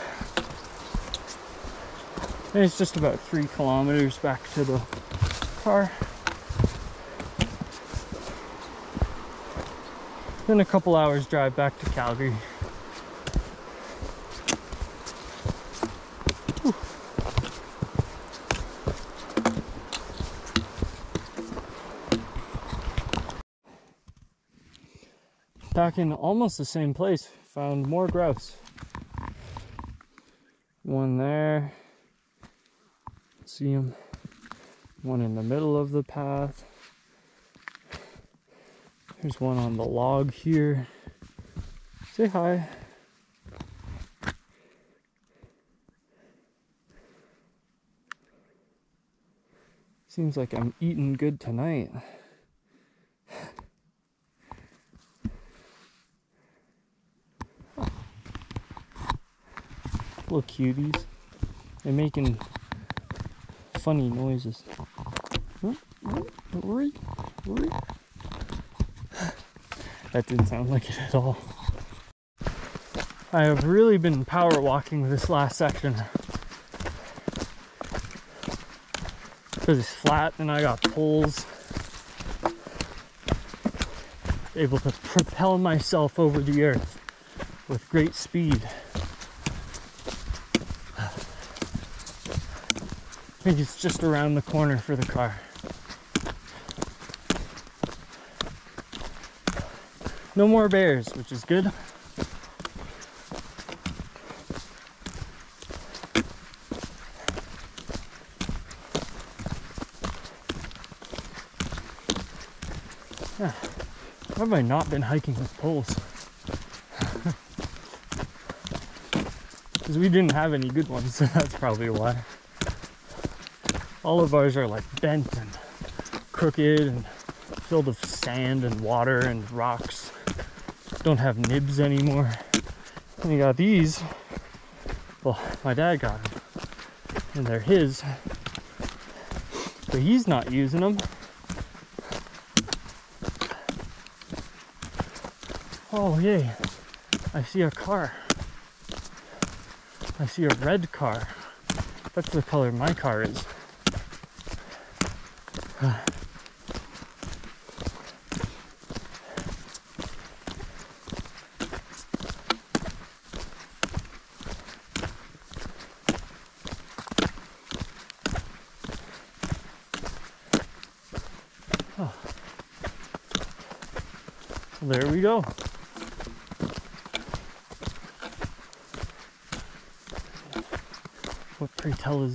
*sighs* it's just about three kilometers back to the car. Then a couple hours drive back to Calgary. Back in almost the same place found more grouse. One there. See them one in the middle of the path. There's one on the log here. Say hi. Seems like i'm eating good tonight Little cuties. They're making funny noises. That didn't sound like it at all. I have really been power walking this last section. Because it's flat and I got poles. Able to propel myself over the earth with great speed. I think it's just around the corner for the car. No more bears, which is good. Yeah. Why have I not been hiking with poles? *laughs* Because we didn't have any good ones, *laughs* so that's probably why all of ours are like bent and crooked and filled with sand and water and rocks. Don't have nibs anymore. And you got these. Well, my dad got them. And they're his. But he's not using them. Oh, yay. I see a car. I see a red car. That's the color my car is.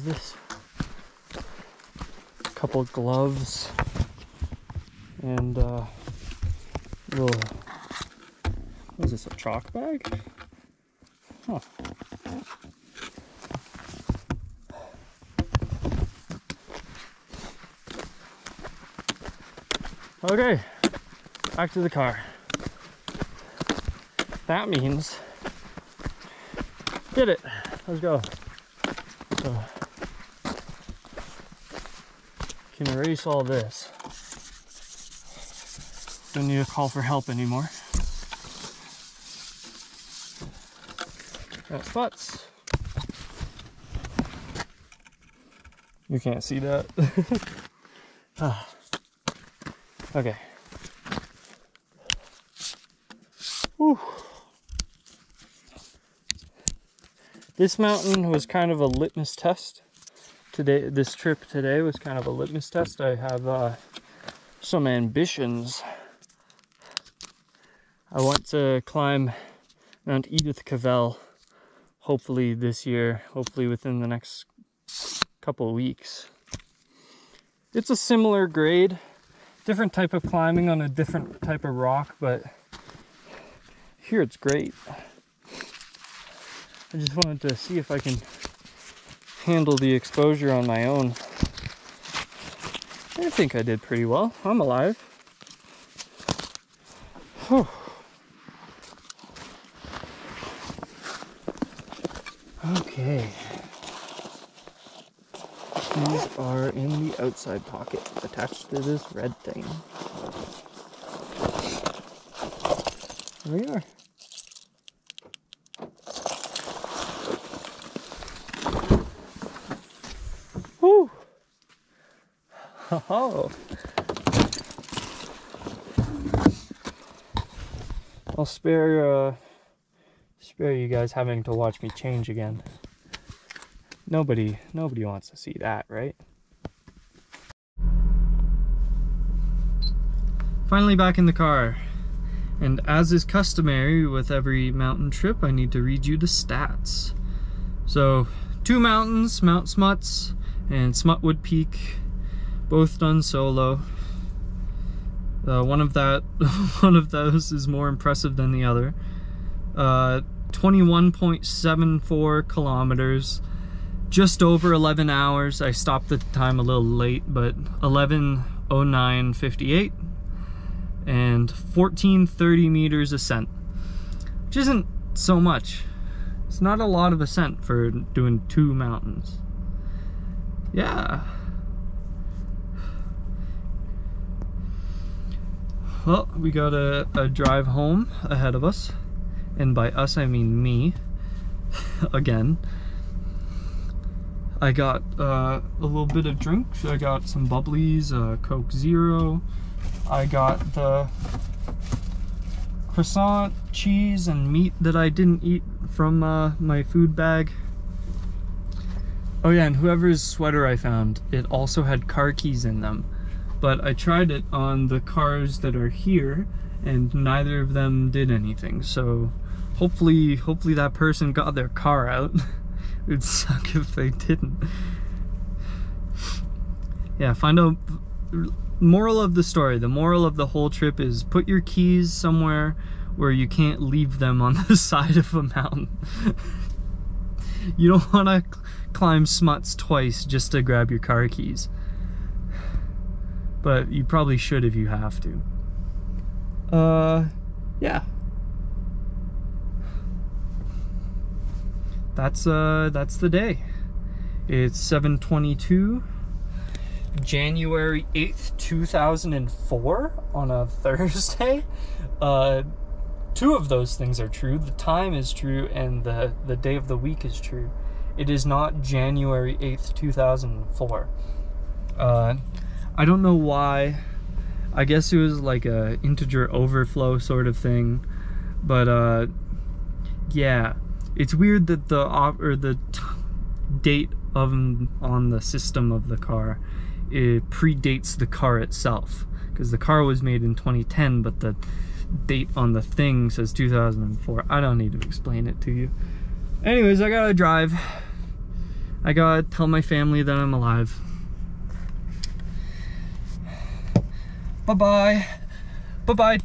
this. A couple gloves and uh, little, what is this, a chalk bag? Huh. Okay, back to the car. That means, did it, let's go. So, can erase all this. Don't need to call for help anymore. Got spots. You can't see that. *laughs* ah. Okay. Whew. This mountain was kind of a litmus test. Today, this trip today was kind of a litmus test. I have uh, some ambitions. I want to climb Mount Edith Cavell, hopefully this year, hopefully within the next couple weeks. It's a similar grade, different type of climbing on a different type of rock, but here it's great. I just wanted to see if I can handle the exposure on my own. I think I did pretty well. I'm alive. Whew. Okay. These are in the outside pocket attached to this red thing. There we are. Whew. Oh. I'll spare uh spare you guys having to watch me change again. Nobody nobody wants to see that, right? Finally back in the car. And as is customary with every mountain trip, I need to read you the stats. So, two mountains, Mount Smuts and Smutwood Peak, both done solo. Uh, one of that, *laughs* one of those is more impressive than the other. Uh, 21.74 kilometers, just over 11 hours. I stopped the time a little late, but 11:09:58 and 1430 meters ascent, which isn't so much. It's not a lot of ascent for doing two mountains. Yeah. Well, we got a, a drive home ahead of us. And by us, I mean me. *laughs* Again. I got uh, a little bit of drinks. I got some bubblies, uh, Coke Zero. I got the croissant, cheese, and meat that I didn't eat from uh, my food bag. Oh yeah, and whoever's sweater I found, it also had car keys in them. But I tried it on the cars that are here, and neither of them did anything. So hopefully, hopefully that person got their car out. *laughs* it would suck if they didn't. Yeah, find out. Moral of the story: the moral of the whole trip is put your keys somewhere where you can't leave them on *laughs* the side of a mountain. *laughs* you don't want to climb smuts twice just to grab your car keys. But you probably should if you have to. Uh, yeah. That's uh that's the day. It's 722 January 8th, 2004 on a *laughs* Thursday. Uh two of those things are true. The time is true and the the day of the week is true. It is not January 8th, 2004. Uh, I don't know why. I guess it was like a integer overflow sort of thing. But uh, yeah, it's weird that the or the date of on the system of the car it predates the car itself because the car was made in 2010 but the date on the thing says 2004 I don't need to explain it to you anyways I gotta drive I gotta tell my family that I'm alive. Bye-bye. Bye-bye.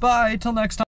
Bye, till next time.